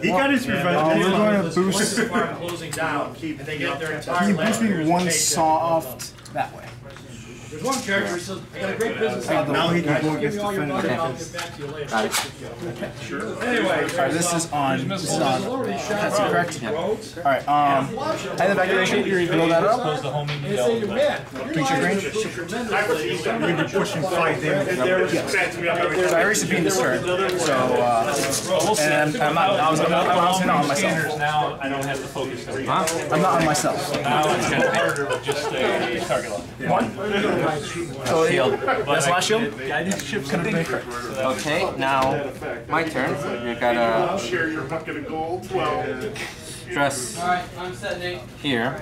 He got his Oh, revenge. we're going to boost, closing down, and they get their entire. can you boost me one soft that way? There's one character who says, I got a great business. Now he can go Give against me all your money, defenders. I'll get back to you later. Got it. Anyway. Alright, this is on, this is on, that's correct? Roads. Alright, um, head evacuation, blow that up. Opposed to homing They say you're mad. Preacher green? We've been pushing five damage. So I already Sabine this turn, so, uh, and I'm not, I was, I'm honestly not on myself. Now, I don't have to focus. Huh? I'm not on myself. Now it's kind of harder with just a target lock. One? So, Shield. that's last shield? Guidance chips could have been correct. Okay. Now, my turn. You gotta Share your bucket of gold, twelve. stress Alright, I'm set, Nate. here.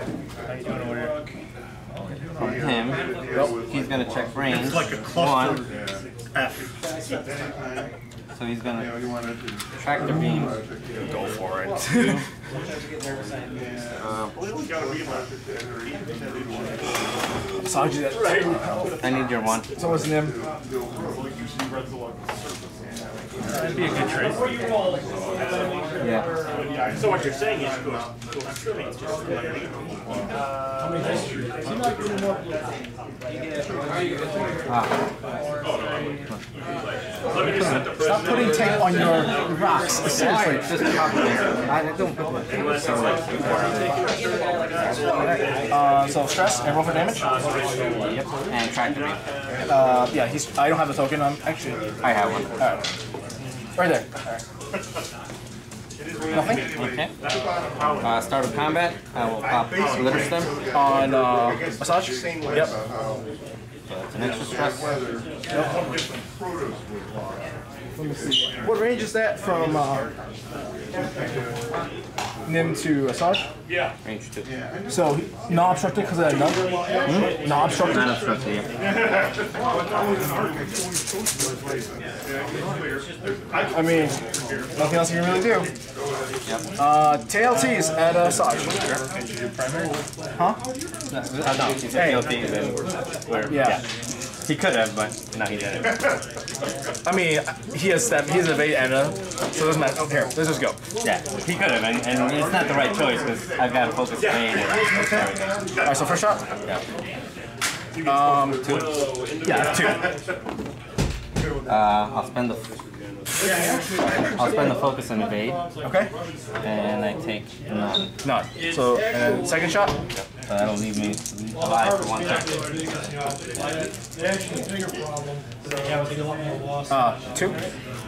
from him. He's gonna check range. It's like a One. cluster F. So he's gonna tractor beam. Go for it. Uh, I need your one. So what's him? That'd be a good trade. Yeah. So what you're saying is go, go swimming, just Stop putting tape on your rocks. Seriously. Just copy it. I don't put Uh, so stress and roll for damage. Yep. And tractor beam. Uh, yeah, he's. I don't have the token. Um, actually, I have one. Alright. Right there. Nothing? Okay. Uh, start of combat. I will pop Glitterstim. On uh, massage? Yep. So that's an extra stress. Let me see. What range is that from uh, Nym to Asajj? Yeah. Range two. So not obstructed because of that nug? Hmm? Not obstructed? Not obstructed, yeah. I mean, nothing else you can really do. Uh, TLTs at uh, Asajj. Huh? Uh, no, he said guilty, then we're, Yeah. He could have, but no, he didn't. I mean, he has step, he has evade and uh, so it doesn't matter. Oh, here, let's just go. Yeah, he could have, and, and it's not the right choice because I've got to focus pain and everything. Alright, so first shot? Yeah. Um, two. Yeah, two. Uh, I'll spend the I'll spend the focus on evade, Okay. and I take none. None. So, and then second shot? So that'll leave me alive for one turn. The actually bigger problem that I have with the loss Uh, two.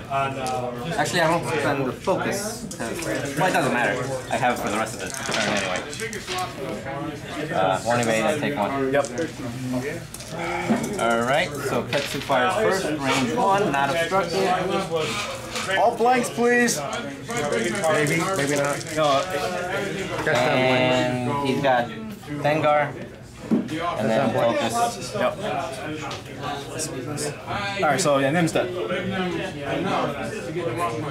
Actually, I don't spend the focus. Well, it doesn't matter. I have it for the rest of the turn anyway. Uh, one evade, I take one. Yep. Alright, so Ketsu fires first, range one, not obstructed. All blanks, please. Maybe, maybe not. No, And he's got Dengar. And then focus. Yep. Alright, so yeah, Nym's dead.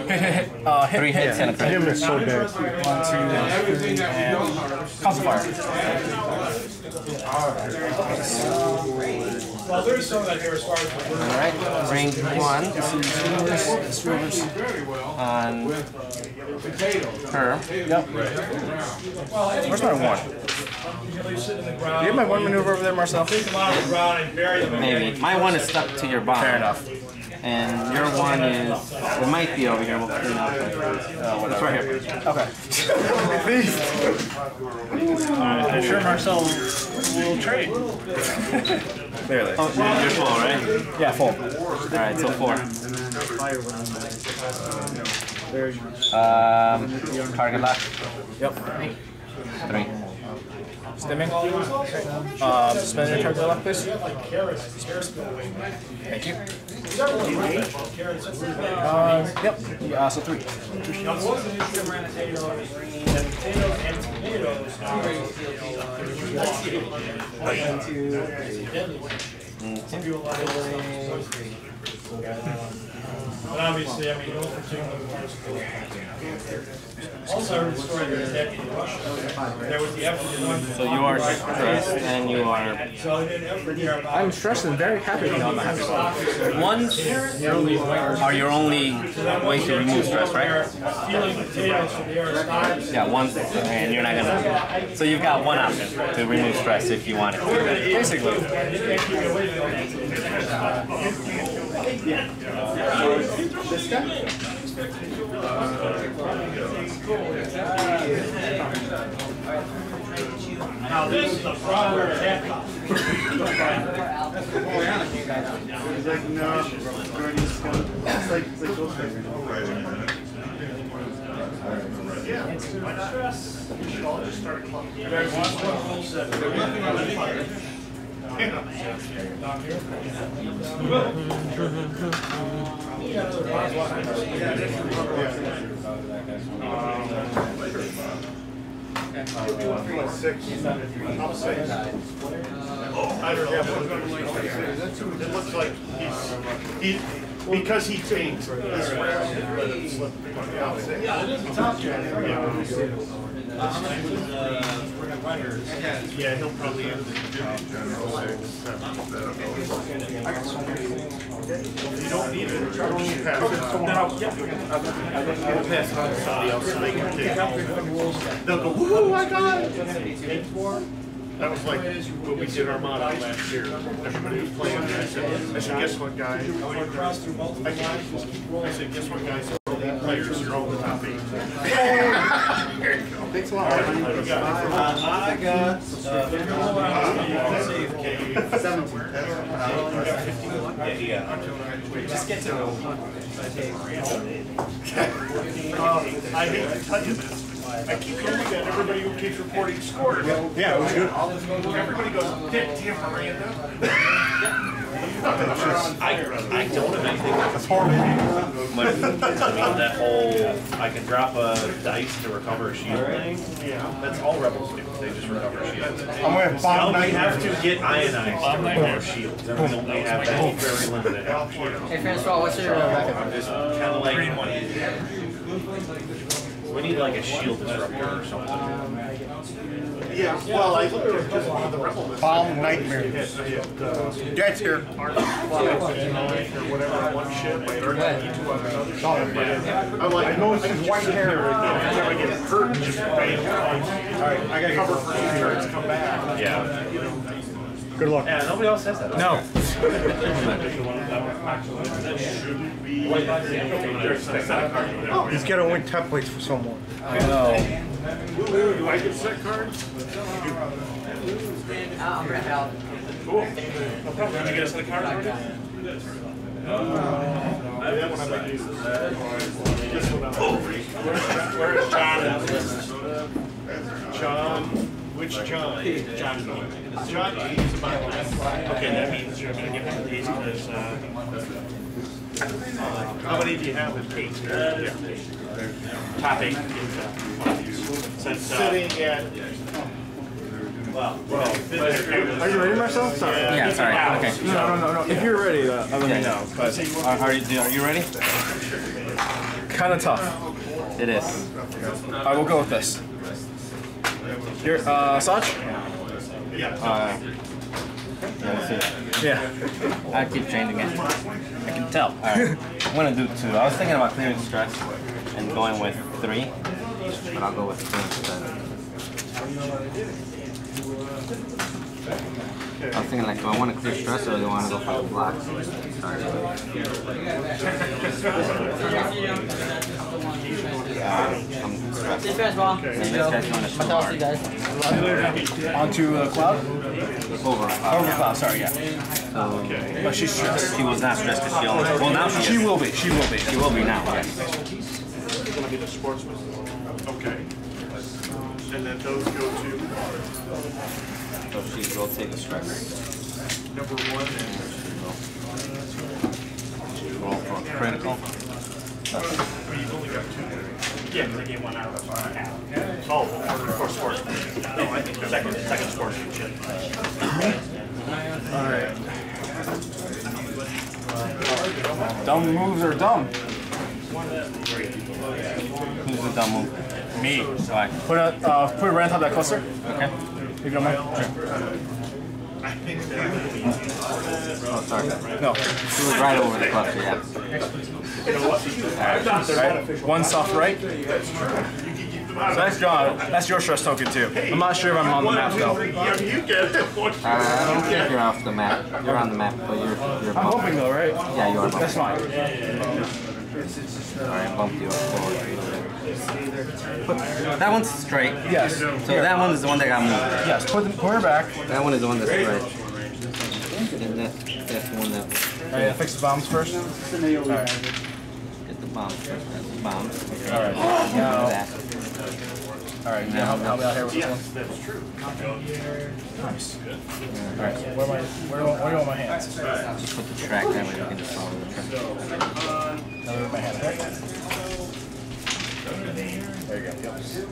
Hit, hit, hit. Uh, hit, Three hit. hits and a crit. Him is so dead. One, two, three, and constant fire. well, there's some of that here as far as. Alright, range one on her. Yep. Where's my one? Usually sit in the Do you have my one maneuver over there, Marcel? Take them out of the ground and bury them. Maybe. My one is stuck to your bomb. Fair enough. And your one is, it might be over here, we'll clean up. Uh, It's right here. Okay. I'm sure Marcel will trade. Barely. Oh, you're you're full, right? Yeah, full. Alright, so four. Um, target lock, Yep. three. Stimming. Um, spend your please. Thank you. Uh, yep. Uh, so three. But obviously, I mean, those particular. Also, I heard a story that that in Russia, there was the effort to one. So you are stressed and you are, So they did an effort here about. I'm stressed and very happy to be on the ones are your only way to remove stress, right? Peeling potatoes from the Aristotle. Yeah, one, and you're not gonna, so you've got one option to remove stress if you want it. Basically. Now, this is a broader attack. He's like, no, it's like, it's like those Six. I know. It looks like he's, he, because he changed. this. Yeah, he'll probably end the general. You don't need it. Just pass it on. I'll pass it on to somebody else so they can take it. They'll go, woo, I got it. That was like when we did our Armada last year. Everybody was playing. and I said, I said, guess what, guys? I I said, guess what, guys? All the players, you're all the top eight. Thanks a lot. I got, Just get to know. I hate to tell you this. I keep hearing that everybody who keeps reporting scores. Yeah, it was good. Everybody goes, Dick, damn Miranda. I, I don't have anything like a poor But, I mean, that whole, I can drop a dice to recover a shield thing, Yeah. that's all rebels do, they just recover shields. I'm gonna bomb Now we have to get ionized to recover shields, and we only have that very limited option. Hey Francois, what's your uh, record? I'm just kinda like, we need like a shield disruptor or something. Yeah, well, I looked at just one of the rebel lists. Bomb nightmare. That's here. Or whatever, one ship, I heard that two on another ship. I'm like, I know it's white hair. Every time I get hurt, just bang. All right, I gotta cover for two turns, come back. Yeah. Good luck. Yeah, nobody else has that. No. He's gotta win templates for someone. I know. Do I get set cards? I'm gonna help. Cool. Did you get a set of cards already? That one I use. This one I'm- Where is John? John, which John? John. John Okay, that means you're gonna get one these because, uh, how many do you have in eight? Top eight. Since, uh, Sitting at. Well, well. Are you ready, Marcel? Sorry. Yeah, sorry. Okay. No, no, no, no. If you're ready, uh, let me know. But Are, are you, are you ready? Kind of tough. It is. I will go with this. Here, uh, Saj? Uh, yeah, see. Yeah. I keep changing it. I can tell. Alright. I'm gonna do two. I was thinking about clearing stress and going with three, but I'll go with two instead. I was thinking like, do I want to clear stress or do I want to go for the blocks? Sorry. I'm stressed. Hey Francois. And this guy's going to I'll tell you guys. Onto uh, Cloud? over. Over Cloud, sorry, yeah. So But she's stressed. she was not stressed because she only. Well, now she, She is. will be, she will be. She will be now. Yes. Gonna be the sportsman. Okay. And then those go to So she will take a stress. number one and. Roll for critical. Oh, you've only got two. Yeah, they gave one out of half. Oh, for, for sportsman. No, I think the second, second sportsmanship. Alright. Dumb moves are dumb. Who's the dumb move? Me. Why? Put a, uh, put it right on top of that cluster. Okay. If you don't mind. Oh, sorry. No. She was right over the cluster, yeah. Right? One soft right. So that's John. That's your stress token too. I'm not sure if I'm on the map though. You get it. What Uh, I don't think you're off the map. You're on the map, but you're you're I'm hoping though, right? Yeah, you are bumped. That's fine. Alright, bumped you up forward. That one's straight. Yes. So that one is the one that got moved. Yes. Put, the, put her back. That one is the one that's straight. And that, that's the one that. Alright, fix the bombs first. Alright. Get the bombs first. That's the bombs. Alright. Now. That. Alright, now help, help me out here with this one. That's true. Nice. Alright, where, am I, where, do I- where do I want my hands? Just put the track that way you can just follow the track. Uh, now where are my hands? Right? There you go. Yep.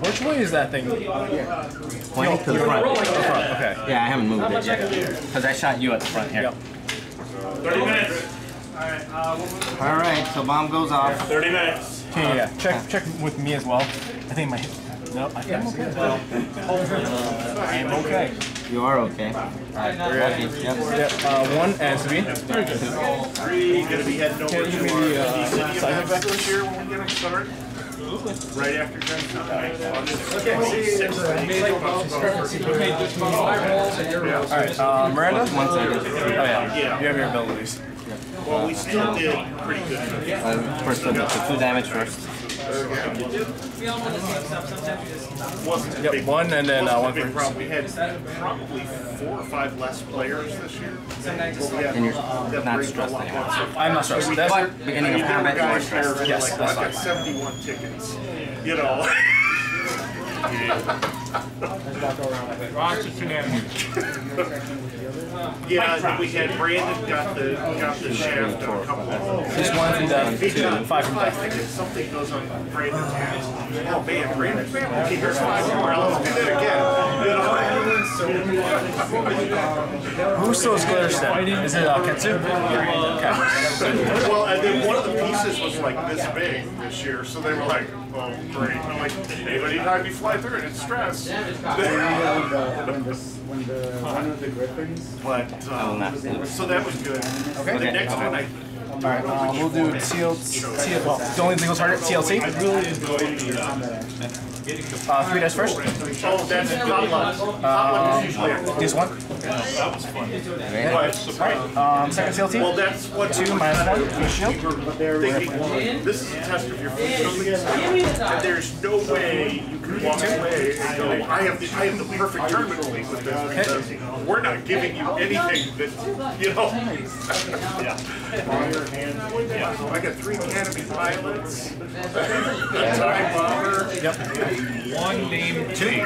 Which way is that thing? Pointing to the front. The front, okay. Yeah, I haven't moved it yet. Because I shot you at the front here. Yep. 30 minutes. Alright, uh, so bomb goes off. 30 minutes. Okay, yeah. Check check with me as well. I think my no, I think I'm okay. I am okay. You are okay. Alright, ready. Yep. Yep. Uh, one and three. Very good. Three, gonna be heading over Can you to our uh, size back? this year when we get them started. Right after Jen's Alright, uh, Miranda? One second. Oh yeah. You have your abilities. Well, we still did pretty good. Uh, first, the, the two damage first. Wasn't a Yep, big, one and then, uh, wasn't one a big for- problem. We had probably four or five less players this year. But we had And you're that not break stressed a lot anymore. So I'm not stressed. we That's beginning of I mean, there were combat, you are stressed. Yes, like, that's I got fine. 71 tickets. You know. Yeah, and then we had Brandon got the got the shaft on a couple of them. Just one from death, He two, got five from five death. tickets. Something goes on Brandon's hands. Oh man, Brandon, man, okay, here's five more. Let's do that again. You know. Who stole Glitterstim? Is it uh, Ketsu? Okay. Well, and then one of the pieces was like this big this year, so they were like, "Oh, great!" I'm like, "Anybody time you fly through it, it's stress." When the, one of the griffins. But uh, so that was good. Okay. The next one, I Alright, uh, we'll do TL, TL, well, the only legal target, TLC. I really enjoyed Uh, three dice first. oh, that's potluck. Potluck is usually a This one. But, Um, second TLT. well, that's what Two minus one for the shield. thinking. This is a test of your food and there's no way you can walk away and go, I have the I have the perfect tournament with this because we're not giving you anything that you know. yeah. So I got three Canopy pilots, a time bomber. Yep. One named two.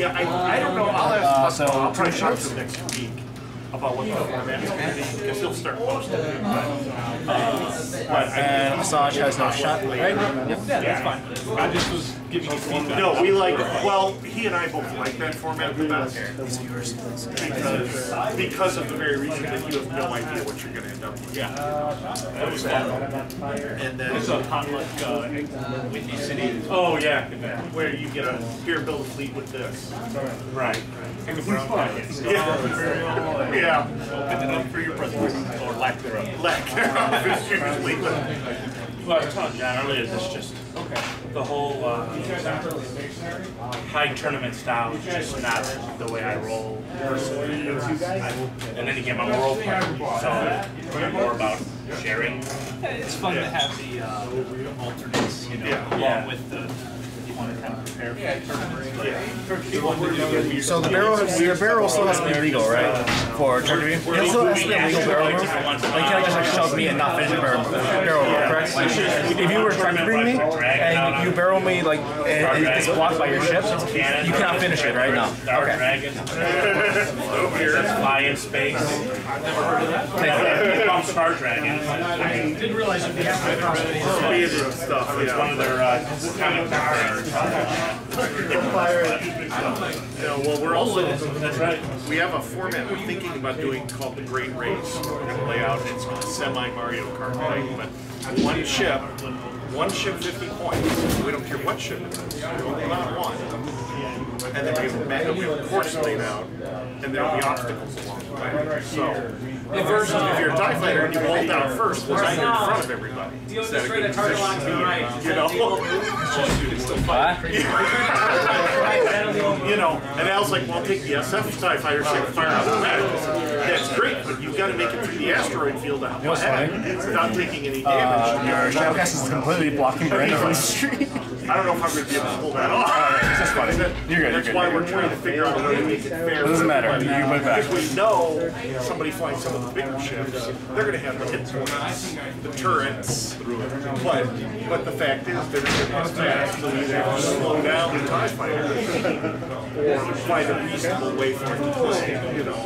yeah, I, I don't know. I'll ask. Uh, so I'll two probably talk to next week about what the format's going to be because he'll start posting it. But, uh, but And Asajj has no shot, right? Yeah, that's fine. I just was giving you feedback. No, we like. Well, he and I both like that format the best because because of the very reason that you have no idea what you're going to end up with. Yeah, that was fun. And then It's a potluck, uh, Windy City. Oh yeah, where you get a here build a fleet with this. Right. And the brown packets. Yeah. Yeah. And then for your president, or lack thereof. Lack thereof is usually. Well, I was telling John earlier, this just, the whole, uh, high tournament style is just not the way I roll personally. I- In any game, I'm a role player, so I'm more about sharing. It's fun to have the, uh, alternates, you know, Yeah. Yeah. along with the, if you want to kind of prepare for the tournament. So the barrel, the barrel still has to be legal, right? For turn tournament. It still has to be a legal barrel move. Like you can't just like shove me and not finish the barrel, barrel move, correct? If you were trying to bring me and you barrel me like and it's blocked by your ship, you cannot finish it, right? No. Star Okay. Dragon. Fly in space. I've never heard of that. Star Dragon. I Didn't realize you'd be halfway across the stuff. It's one of their uh, Yeah, well, we're also, that's right, we have a format we're thinking about doing called the Great Race. We're gonna lay out, it's semi Mario Kart, right? But one ship, one ship fifty points, we don't care what ship it is, only not one. And then we have a we have a course laid out, and there'll be obstacles along the way. So, the version, if you're a TIE fighter and you bolt down first, well, now you're in front of everybody. Instead of getting positioned, You know? You know, and Al's like, well, I'll take the SF TIE fighter so I can fire out the back. That's great, but you've got to make it through the asteroid field out what's ahead funny? without taking any Uh, damage. your Shadowcast is completely blocking Brandon from the street. I don't know if I'm going to be able to pull that off. That's funny. You're good, you're That's good, why you're we're good. trying to figure out a way to make it fair. It doesn't matter. for You everybody. can put it back. Because we know somebody flying some of the bigger ships, they're going to have the hit points, the turrets, but but the fact is they're going to have fast, so either have to slow down the TIE fighter or find a reasonable way for it to play, you know.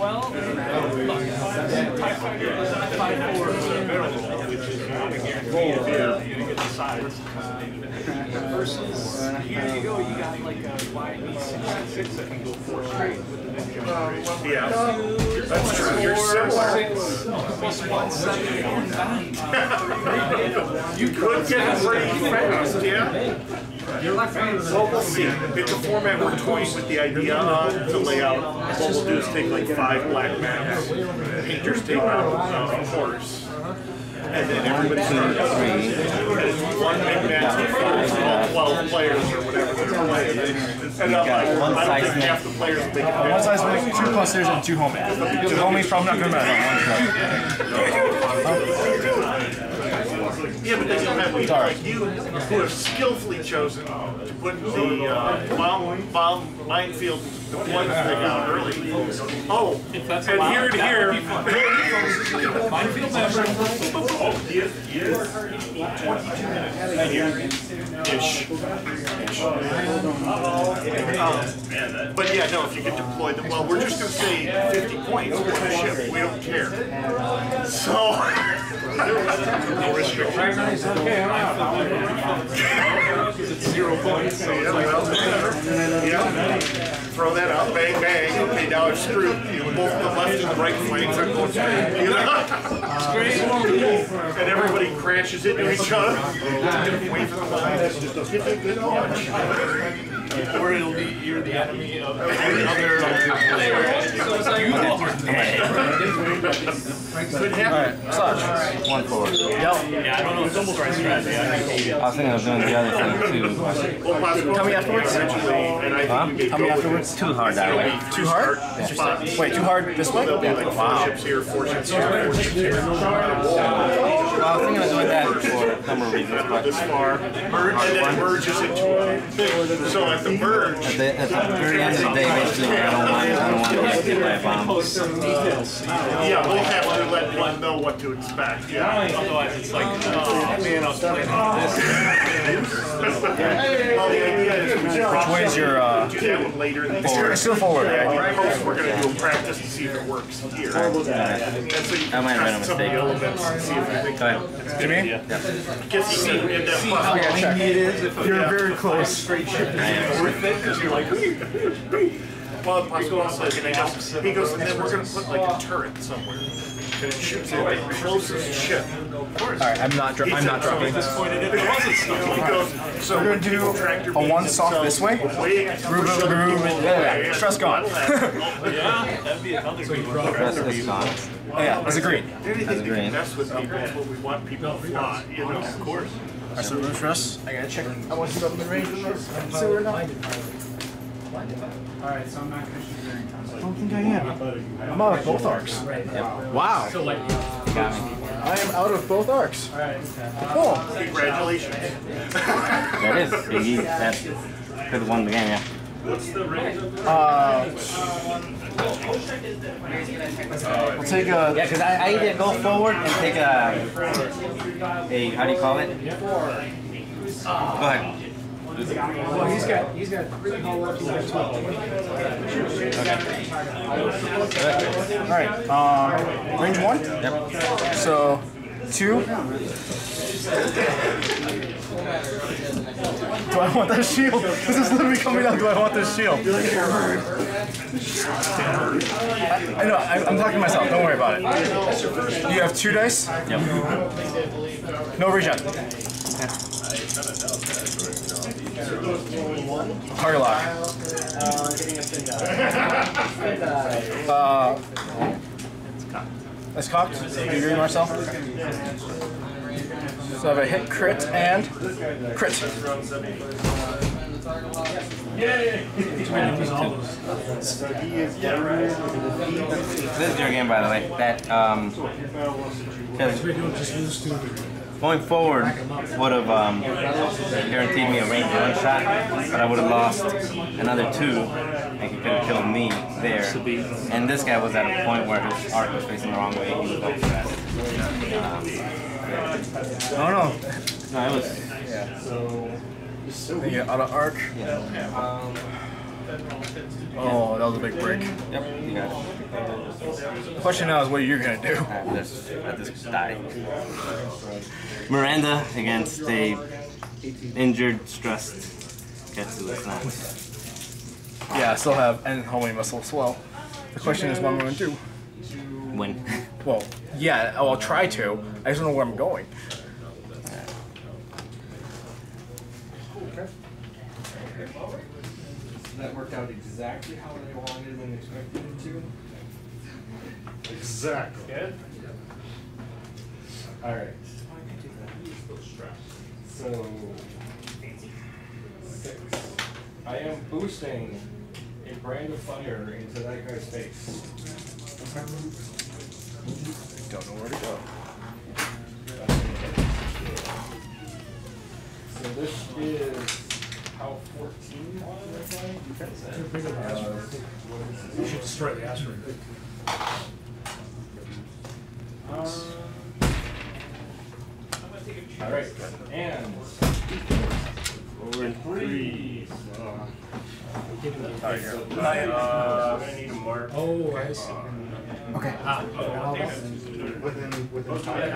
Versus, here you go, you got like a YB66 that can go four straight with an engine generation. Yeah, that's true. You're similar. Plus one, seven, and nine. You could get pretty fast, yeah. Well, we'll see. It's a format we're toying with the idea on to lay out. What we'll do is take like five black maps, painters take out, of course. And then everybody. And one big for all 12 players or whatever they're playing. And I'm like, I don't half the players One size mix, two clusters, and two homies. The homies probably not gonna matter. Yeah, but then you'll have people like you who have skillfully chosen to put the uh, bomb, bomb minefield deployment thing out early. Oh, and here and here. Minefield member. Oh, he is, he is. 22 minutes. Ish. Ish. Um, But yeah, no, if you could deploy them, well, we're just gonna say 50 points for the ship, we don't care. So. No restrictions. Zero points, so Yeah, well, yeah. Throw that out, bang, bang, okay, now it's screwed. Both the left and the right flanks are going straight. You know? And everybody crashes into each other. Wait for the lines. Just give it a good launch. Or it'll be, you're the enemy of every other player. Could happen. Such. One forward. Yep. Yeah, I don't know, it's almost right strategy. I think I was doing the other thing too. Well, possibly Tell me afterwards. eventually, and I Huh? think we Tell me afterwards. Too hard that way. Too hard? spots. Wait, too hard this way? Like four four four. Well, I was thinking of doing that for a number of reasons, but This far, and then it merges into a thing. So at the merge, at the, at the very end of the day, basically, I don't want, I don't want to get hit by a bomb. yeah, we'll have to let people know what to expect, yeah. Otherwise, it's like, oh man, I was playing on this. Well, the idea is Which way's your, uh, do that one later in the It's year. still forward, yeah. Post, we're gonna do a practice to see if it works here. And so That might have been a test some mistake. elements and see if I think Go ahead. Jimmy? Gets you see in that I gotta check. You're very close. Worth it because you're like, well, Pasquale says, and he goes, and then we're gonna put like a turret somewhere, and it shoots oh, at the closest ship. Alright, I'm not, dro- I'm not oh, dropping. He goes, so We're gonna do a one soft this way. Groove, groove, groove, yeah, yeah. Stress gone. Yeah, that'd be another good one. Press this on. Oh yeah, that's a green. Anything That's that can green. mess with people is what we want people to fly, you know? Of course. Alright, so room us? I gotta check. I want to see up in the range of this. So we're not. Alright, so I'm not gonna shoot during time. I don't think I am. I'm out of both arcs. Wow. I am out of both arcs. Cool. Congratulations. That is, Biggie. That could have won the game, yeah. What's the range of the range? Uh, we'll take a. Yeah, because I, I either go forward and take a, a, how do you call it? Go ahead. Well, he's got, he's got three hull left, he's got two. Alright, um, range one? Yep. So, two. Do I want that shield? This is literally coming out. Do I want this shield? I, know, I, I'm talking to myself. Don't worry about it. You have two dice? Yep. No regen. Target lock. Uh, it's cocked. Do you agree, Marcel? So I have a hit, crit, and crit. This is your game, by the way. That, um, going forward would have um, guaranteed me a range one shot, but I would have lost another two, and he could have killed me there. And this guy was at a point where his arc was facing the wrong way. He was going fast. Um, I don't know. no, it was. They get out of arc. Um, oh, that was a big break. Yep, you got it. Question now is what you're gonna do. At this, at this die. Miranda against a injured, stressed Ketsu. It's not. Yeah, I still have end homing missile as well. The question is what I'm gonna do. Win. Well, yeah, oh, I'll try to. I just don't know where I'm going. That worked out exactly how they wanted and expected it to. Exactly. Good. All right. So six. I am boosting a brand of fire into that guy's face. Don't know where to go. So this is how fourteen was, I think? You should destroy the asteroid. All right, and Over in three. uh, I need a mark. Oh, I see. Okay. Within, within Yeah,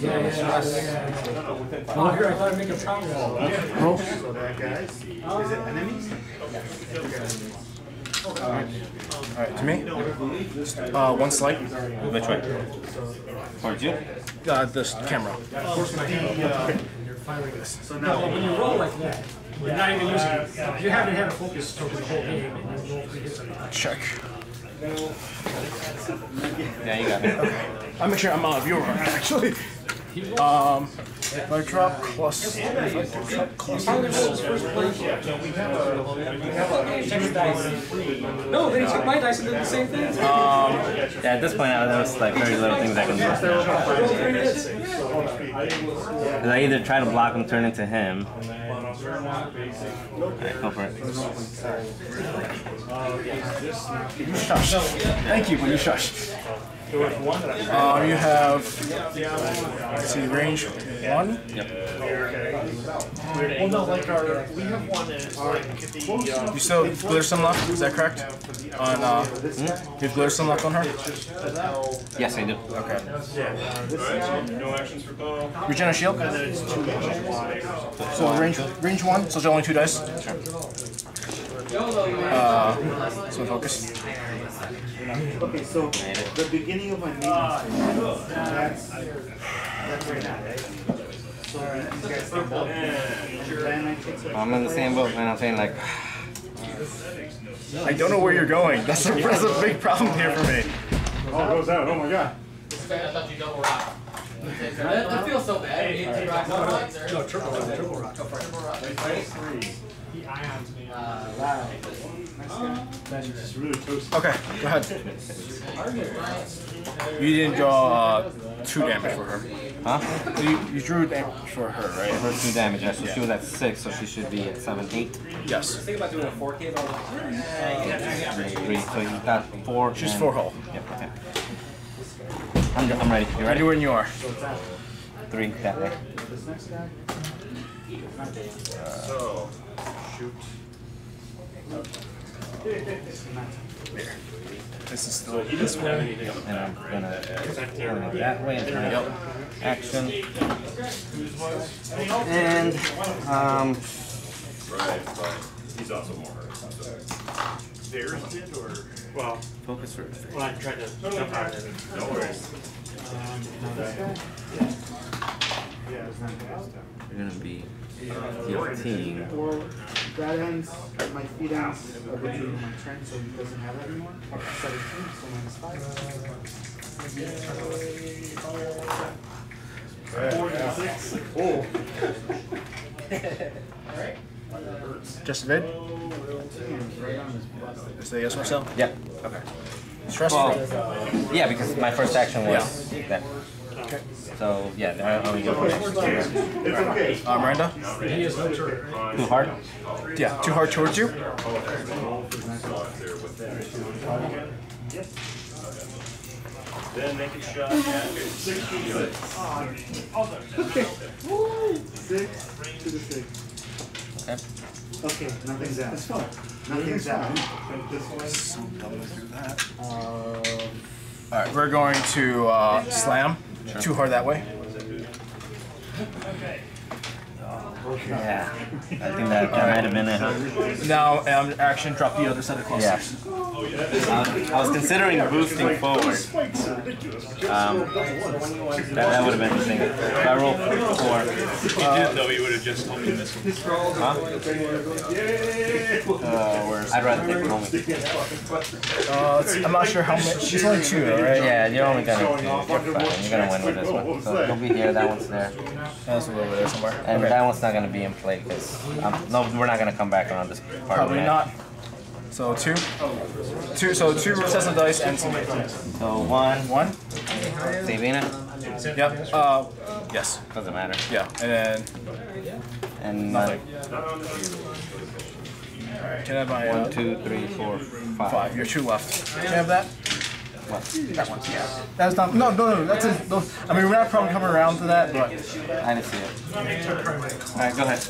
yeah, yeah, yeah. Oh, here, I thought I'd make a problem. Roll. So that guys, is it enemies? Okay. Alright, to me. Uh, one slight. Which way? Towards you? Uh, this camera. You're firing this. No, but when you roll like that, you're not even using, you haven't had a focus token the whole game, and Check. Yeah, you got it. I'll make sure I'm out of your actually. Um, if I drop plus, if I drop plus, Probably rolls first place. Check dice. No, then he took my dice and did the same thing. Yeah, at this point, there was like very little things I can do. Roll three hits. 'Cause I either try to block him, turn into him. Alright, go for it. you shush. Thank you, but you shush. Um, you have, let's see, range one. Well, no, like our, we have one that's like the, uh, You still have Glitterstim left, is that correct? On, uh, you have Glitterstim left on her? Yes, I do. Okay. No actions for bow. Regen a shield? So range, range one, so there's only two dice? Uh, so focus. Okay, so the beginning of my maintenance, ah, that's, that's right now, right? So these guys can both, then I take some. I'm in the same boat, man. I'm saying like, I don't know where you're going. That's a, that's a big problem here for me. Oh, it goes out, oh my god. I thought you double rock. That, that feels so bad. You hit two rocks on one, sir. No, triple rock, triple rock. Go for it. Triple rock. He ions me. Just really toasted. Okay, go ahead. You didn't draw uh, two damage for her. huh? So you, you drew damage for her, right? First two damage. Yeah, so she was at six, so she should be at seven, eight, Yes. Think about doing a 4K, but three. So you got four. She's four hull. Yep. Okay. I'm, I'm ready. You ready? Ready when you are. Three that way. This next guy? So, shoot. This is still He doesn't have anything on the And I'm gonna right? turn it that way and turn it up. Action. And um, Right, but he's also more hurt. so. Theirs did, or? Well, focus first. well, I tried to jump on it. No worries. Yeah, it's not bad. You're gonna be 15. Or that ends, my feet ends of between my turn, so he doesn't have it anymore. Seventeen, so minus five. Forty-six. Oh. just vid. Right on his butt. Is that yes, Marcel? Yeah. Okay. Stressful. Well, yeah, because my first action was that. Okay. So yeah, I only get one extra. It's okay. Uh, Miranda? He has no turn. Too hard? Yeah, too hard towards you. Then make a shot at sixty-six. Six to the six. Okay. Okay, nothing's out. Nothing's out. Alright, we're going to uh, slam. Too hard that way. Yeah. I think that, that might have been it, huh? Now, um, action, drop the other set of the Yeah. clusters. I was considering boosting forward. Um, that, that would have been the thing. If I rolled four. If you did though, you would have just told me this one. Huh? Uh, where's I'd rather take the moment. Uh, let's I'm not sure how many. She's only two, though, right? Yeah, you're only gonna you're fine. You're gonna win with this one. So it'll be here. That one's there, That's a little bit there somewhere. and Okay. that one's not gonna be in play because no, we're not gonna come back around this part Probably not. So two, two. So two of dice and some. So one, One. Savina, Yep. Uh, yes. doesn't matter, Yeah. And then and nothing. uh, Can I have my uh, one, two, three, four, five. five? You're two left. Can I have that? What? That one. Yeah. That's not. No, no, no. That's a. No, I mean, we're not probably coming around to that, but. I didn't see it. All right, go ahead.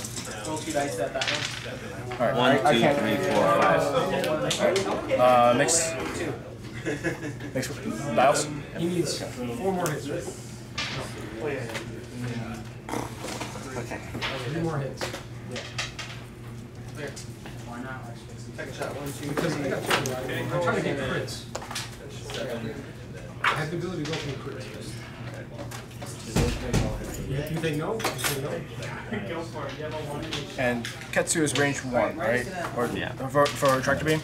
Roll two dice at that one. All right. One, I, I two, can't. three, four, five. Uh, next. Next. Dials. He needs four more hits, right? Okay. Three more hits. Why not? Because I got two. I'm trying to get crits. I have the ability to go for the crits. You you think no? You think no? And Ketsu is range one, right? Or Yeah. for for tractor beam.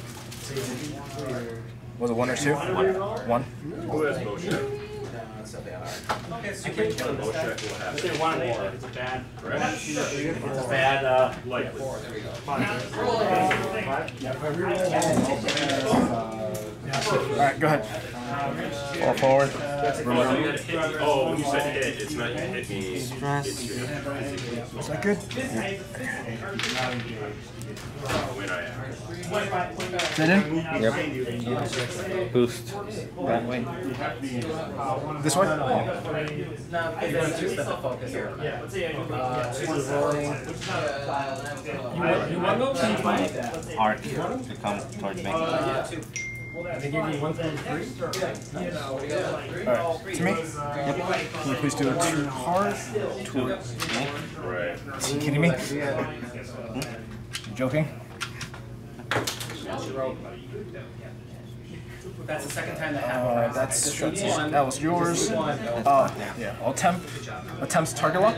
Was it one or two? One. Who has motion? Say one more. It's a bad. It's a bad, uh, like. All right. Go ahead. Four forward. Oh, you said hit, it's not you hit me. Stress. Is that good? When I Is that in? Yep. Boost. That way. This way? No, because that's just the focus here. Uh, rolling. You want, you want those? Arc to come towards me. Uh, two. They give you one from three? All right. To me. Yep. Can you please do it too hard? Towards. Right. Are you kidding me? You joking? That's the second time that happened. Uh, that's that was yours. Uh, yeah. I'll attempt attempts target lock.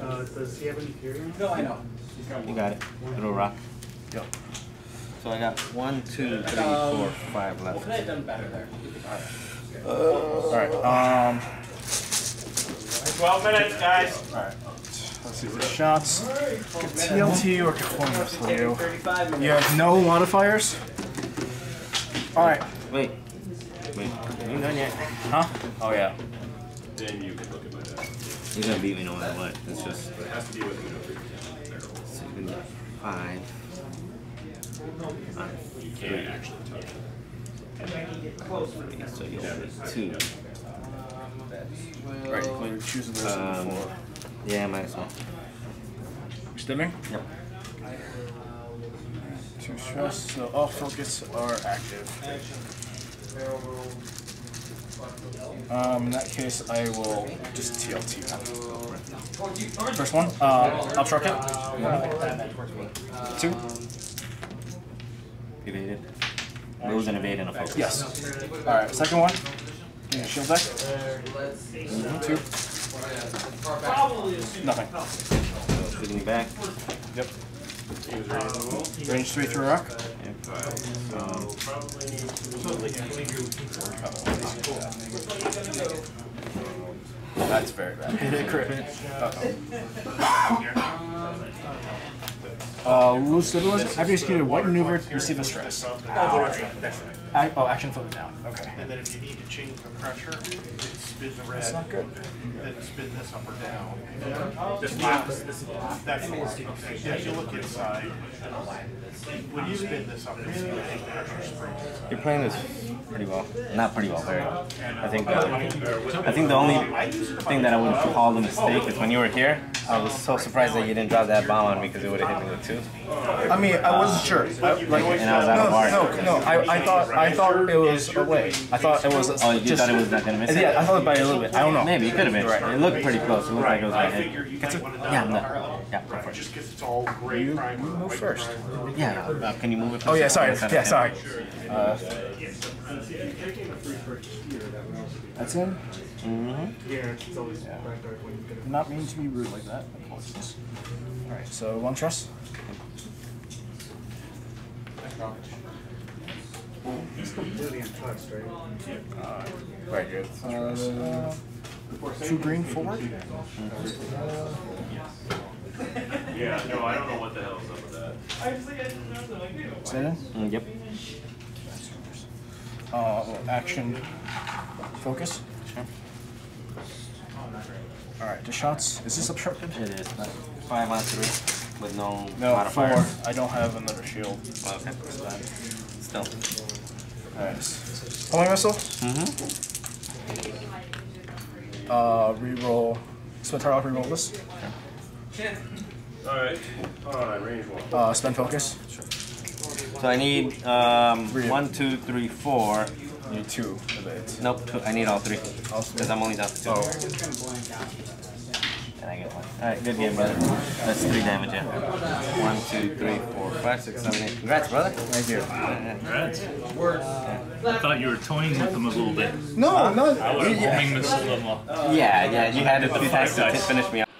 Uh, does he have any fury? No, I know. You got it. Throw a rock. Yep. So I got one, two, three, four, five What left. could I have done better there? All right. Um. Twelve minutes, guys. All right. Let's see the shots. TLT or California for you. You have no modifiers. All right. Wait. Wait. You ain't done yet. Huh? Oh yeah. Then you can look at my desk. You're gonna beat me no matter what. It's just It has to be with me. so you five. You can't actually touch it. So you'll get two. All right. Well, you're choosing those Um, four. yeah, might as well. Stimming. Yep. Two stress. So all focus are active. Um, in that case, I will just TLT. First one, uh, obstruct it. Two. Evaded. There was an evade and a focus. Yes. All right. Second one. Give me a shield deck. Two. Nothing. So shooting back. Yep. Range three through rock. Yep. Um, That's very bad. Hit crit. Uh-oh. Uh, loose stabilizer. After you execute a white maneuver, receive a stress. Oh, that's right, that's right. I, oh, action focus down. Okay. And then if you need to change the pressure, then spin the red. That's not good. Then spin this up or down. This lock, this is That's the lock. Okay. Yeah, you look inside. When you spin this up, it's the pressure springs. You're playing this pretty well. Not pretty well, very well. I think. Uh, I think the only thing that I would call a mistake is when you were here. I was so surprised that you didn't drop that bomb on me because it would have hit me with two. I mean, I wasn't sure. I, like, And I was out of bar. no, no, no. I, I thought I thought it was away. I thought it was. Oh, you just, thought it was not gonna miss it? Yeah, I thought it by a little bit. I don't know. Maybe it could have been. It looked pretty close. It looked like it was I right hit. you might Yeah, I'm done. Yeah, go for it. Just because it's all gray primer. Move first. Yeah. Uh, can you move it? Oh yeah, sorry. Yeah, sorry. Uh, that's in. Mm-hmm. Yeah, it's always back when you get Not mean to be rude like that. Apologies. All right, so one trust. It's completely untouched, right? Very good. Uh, two green forward. Yeah, no, I don't know what the hell's up with that. Say it. Mm, yep. Uh, action. Focus. Sure. All right, the shots. Is this obstructed? It is. Five on three with no, No, modifier. four. I don't have another shield. Okay. Still. All right. Homing missile. Mm-hmm. Uh, reroll. Spend target off. Reroll this. Alright, alright, range one. Uh, spend focus. So I need um, one, two, three, four. You need two of it. Nope, two. I need all three. Because I'm only down to two. Oh. And I get one. Alright, good game, brother. That's three damage, yeah. One, two, three, four, five, six, seven, eight. Congrats, brother. Thank you. Congrats. I thought you were toying with them a little bit. No, no. I would have homing missile them. uh, Yeah, yeah, you had a few times to finish me off.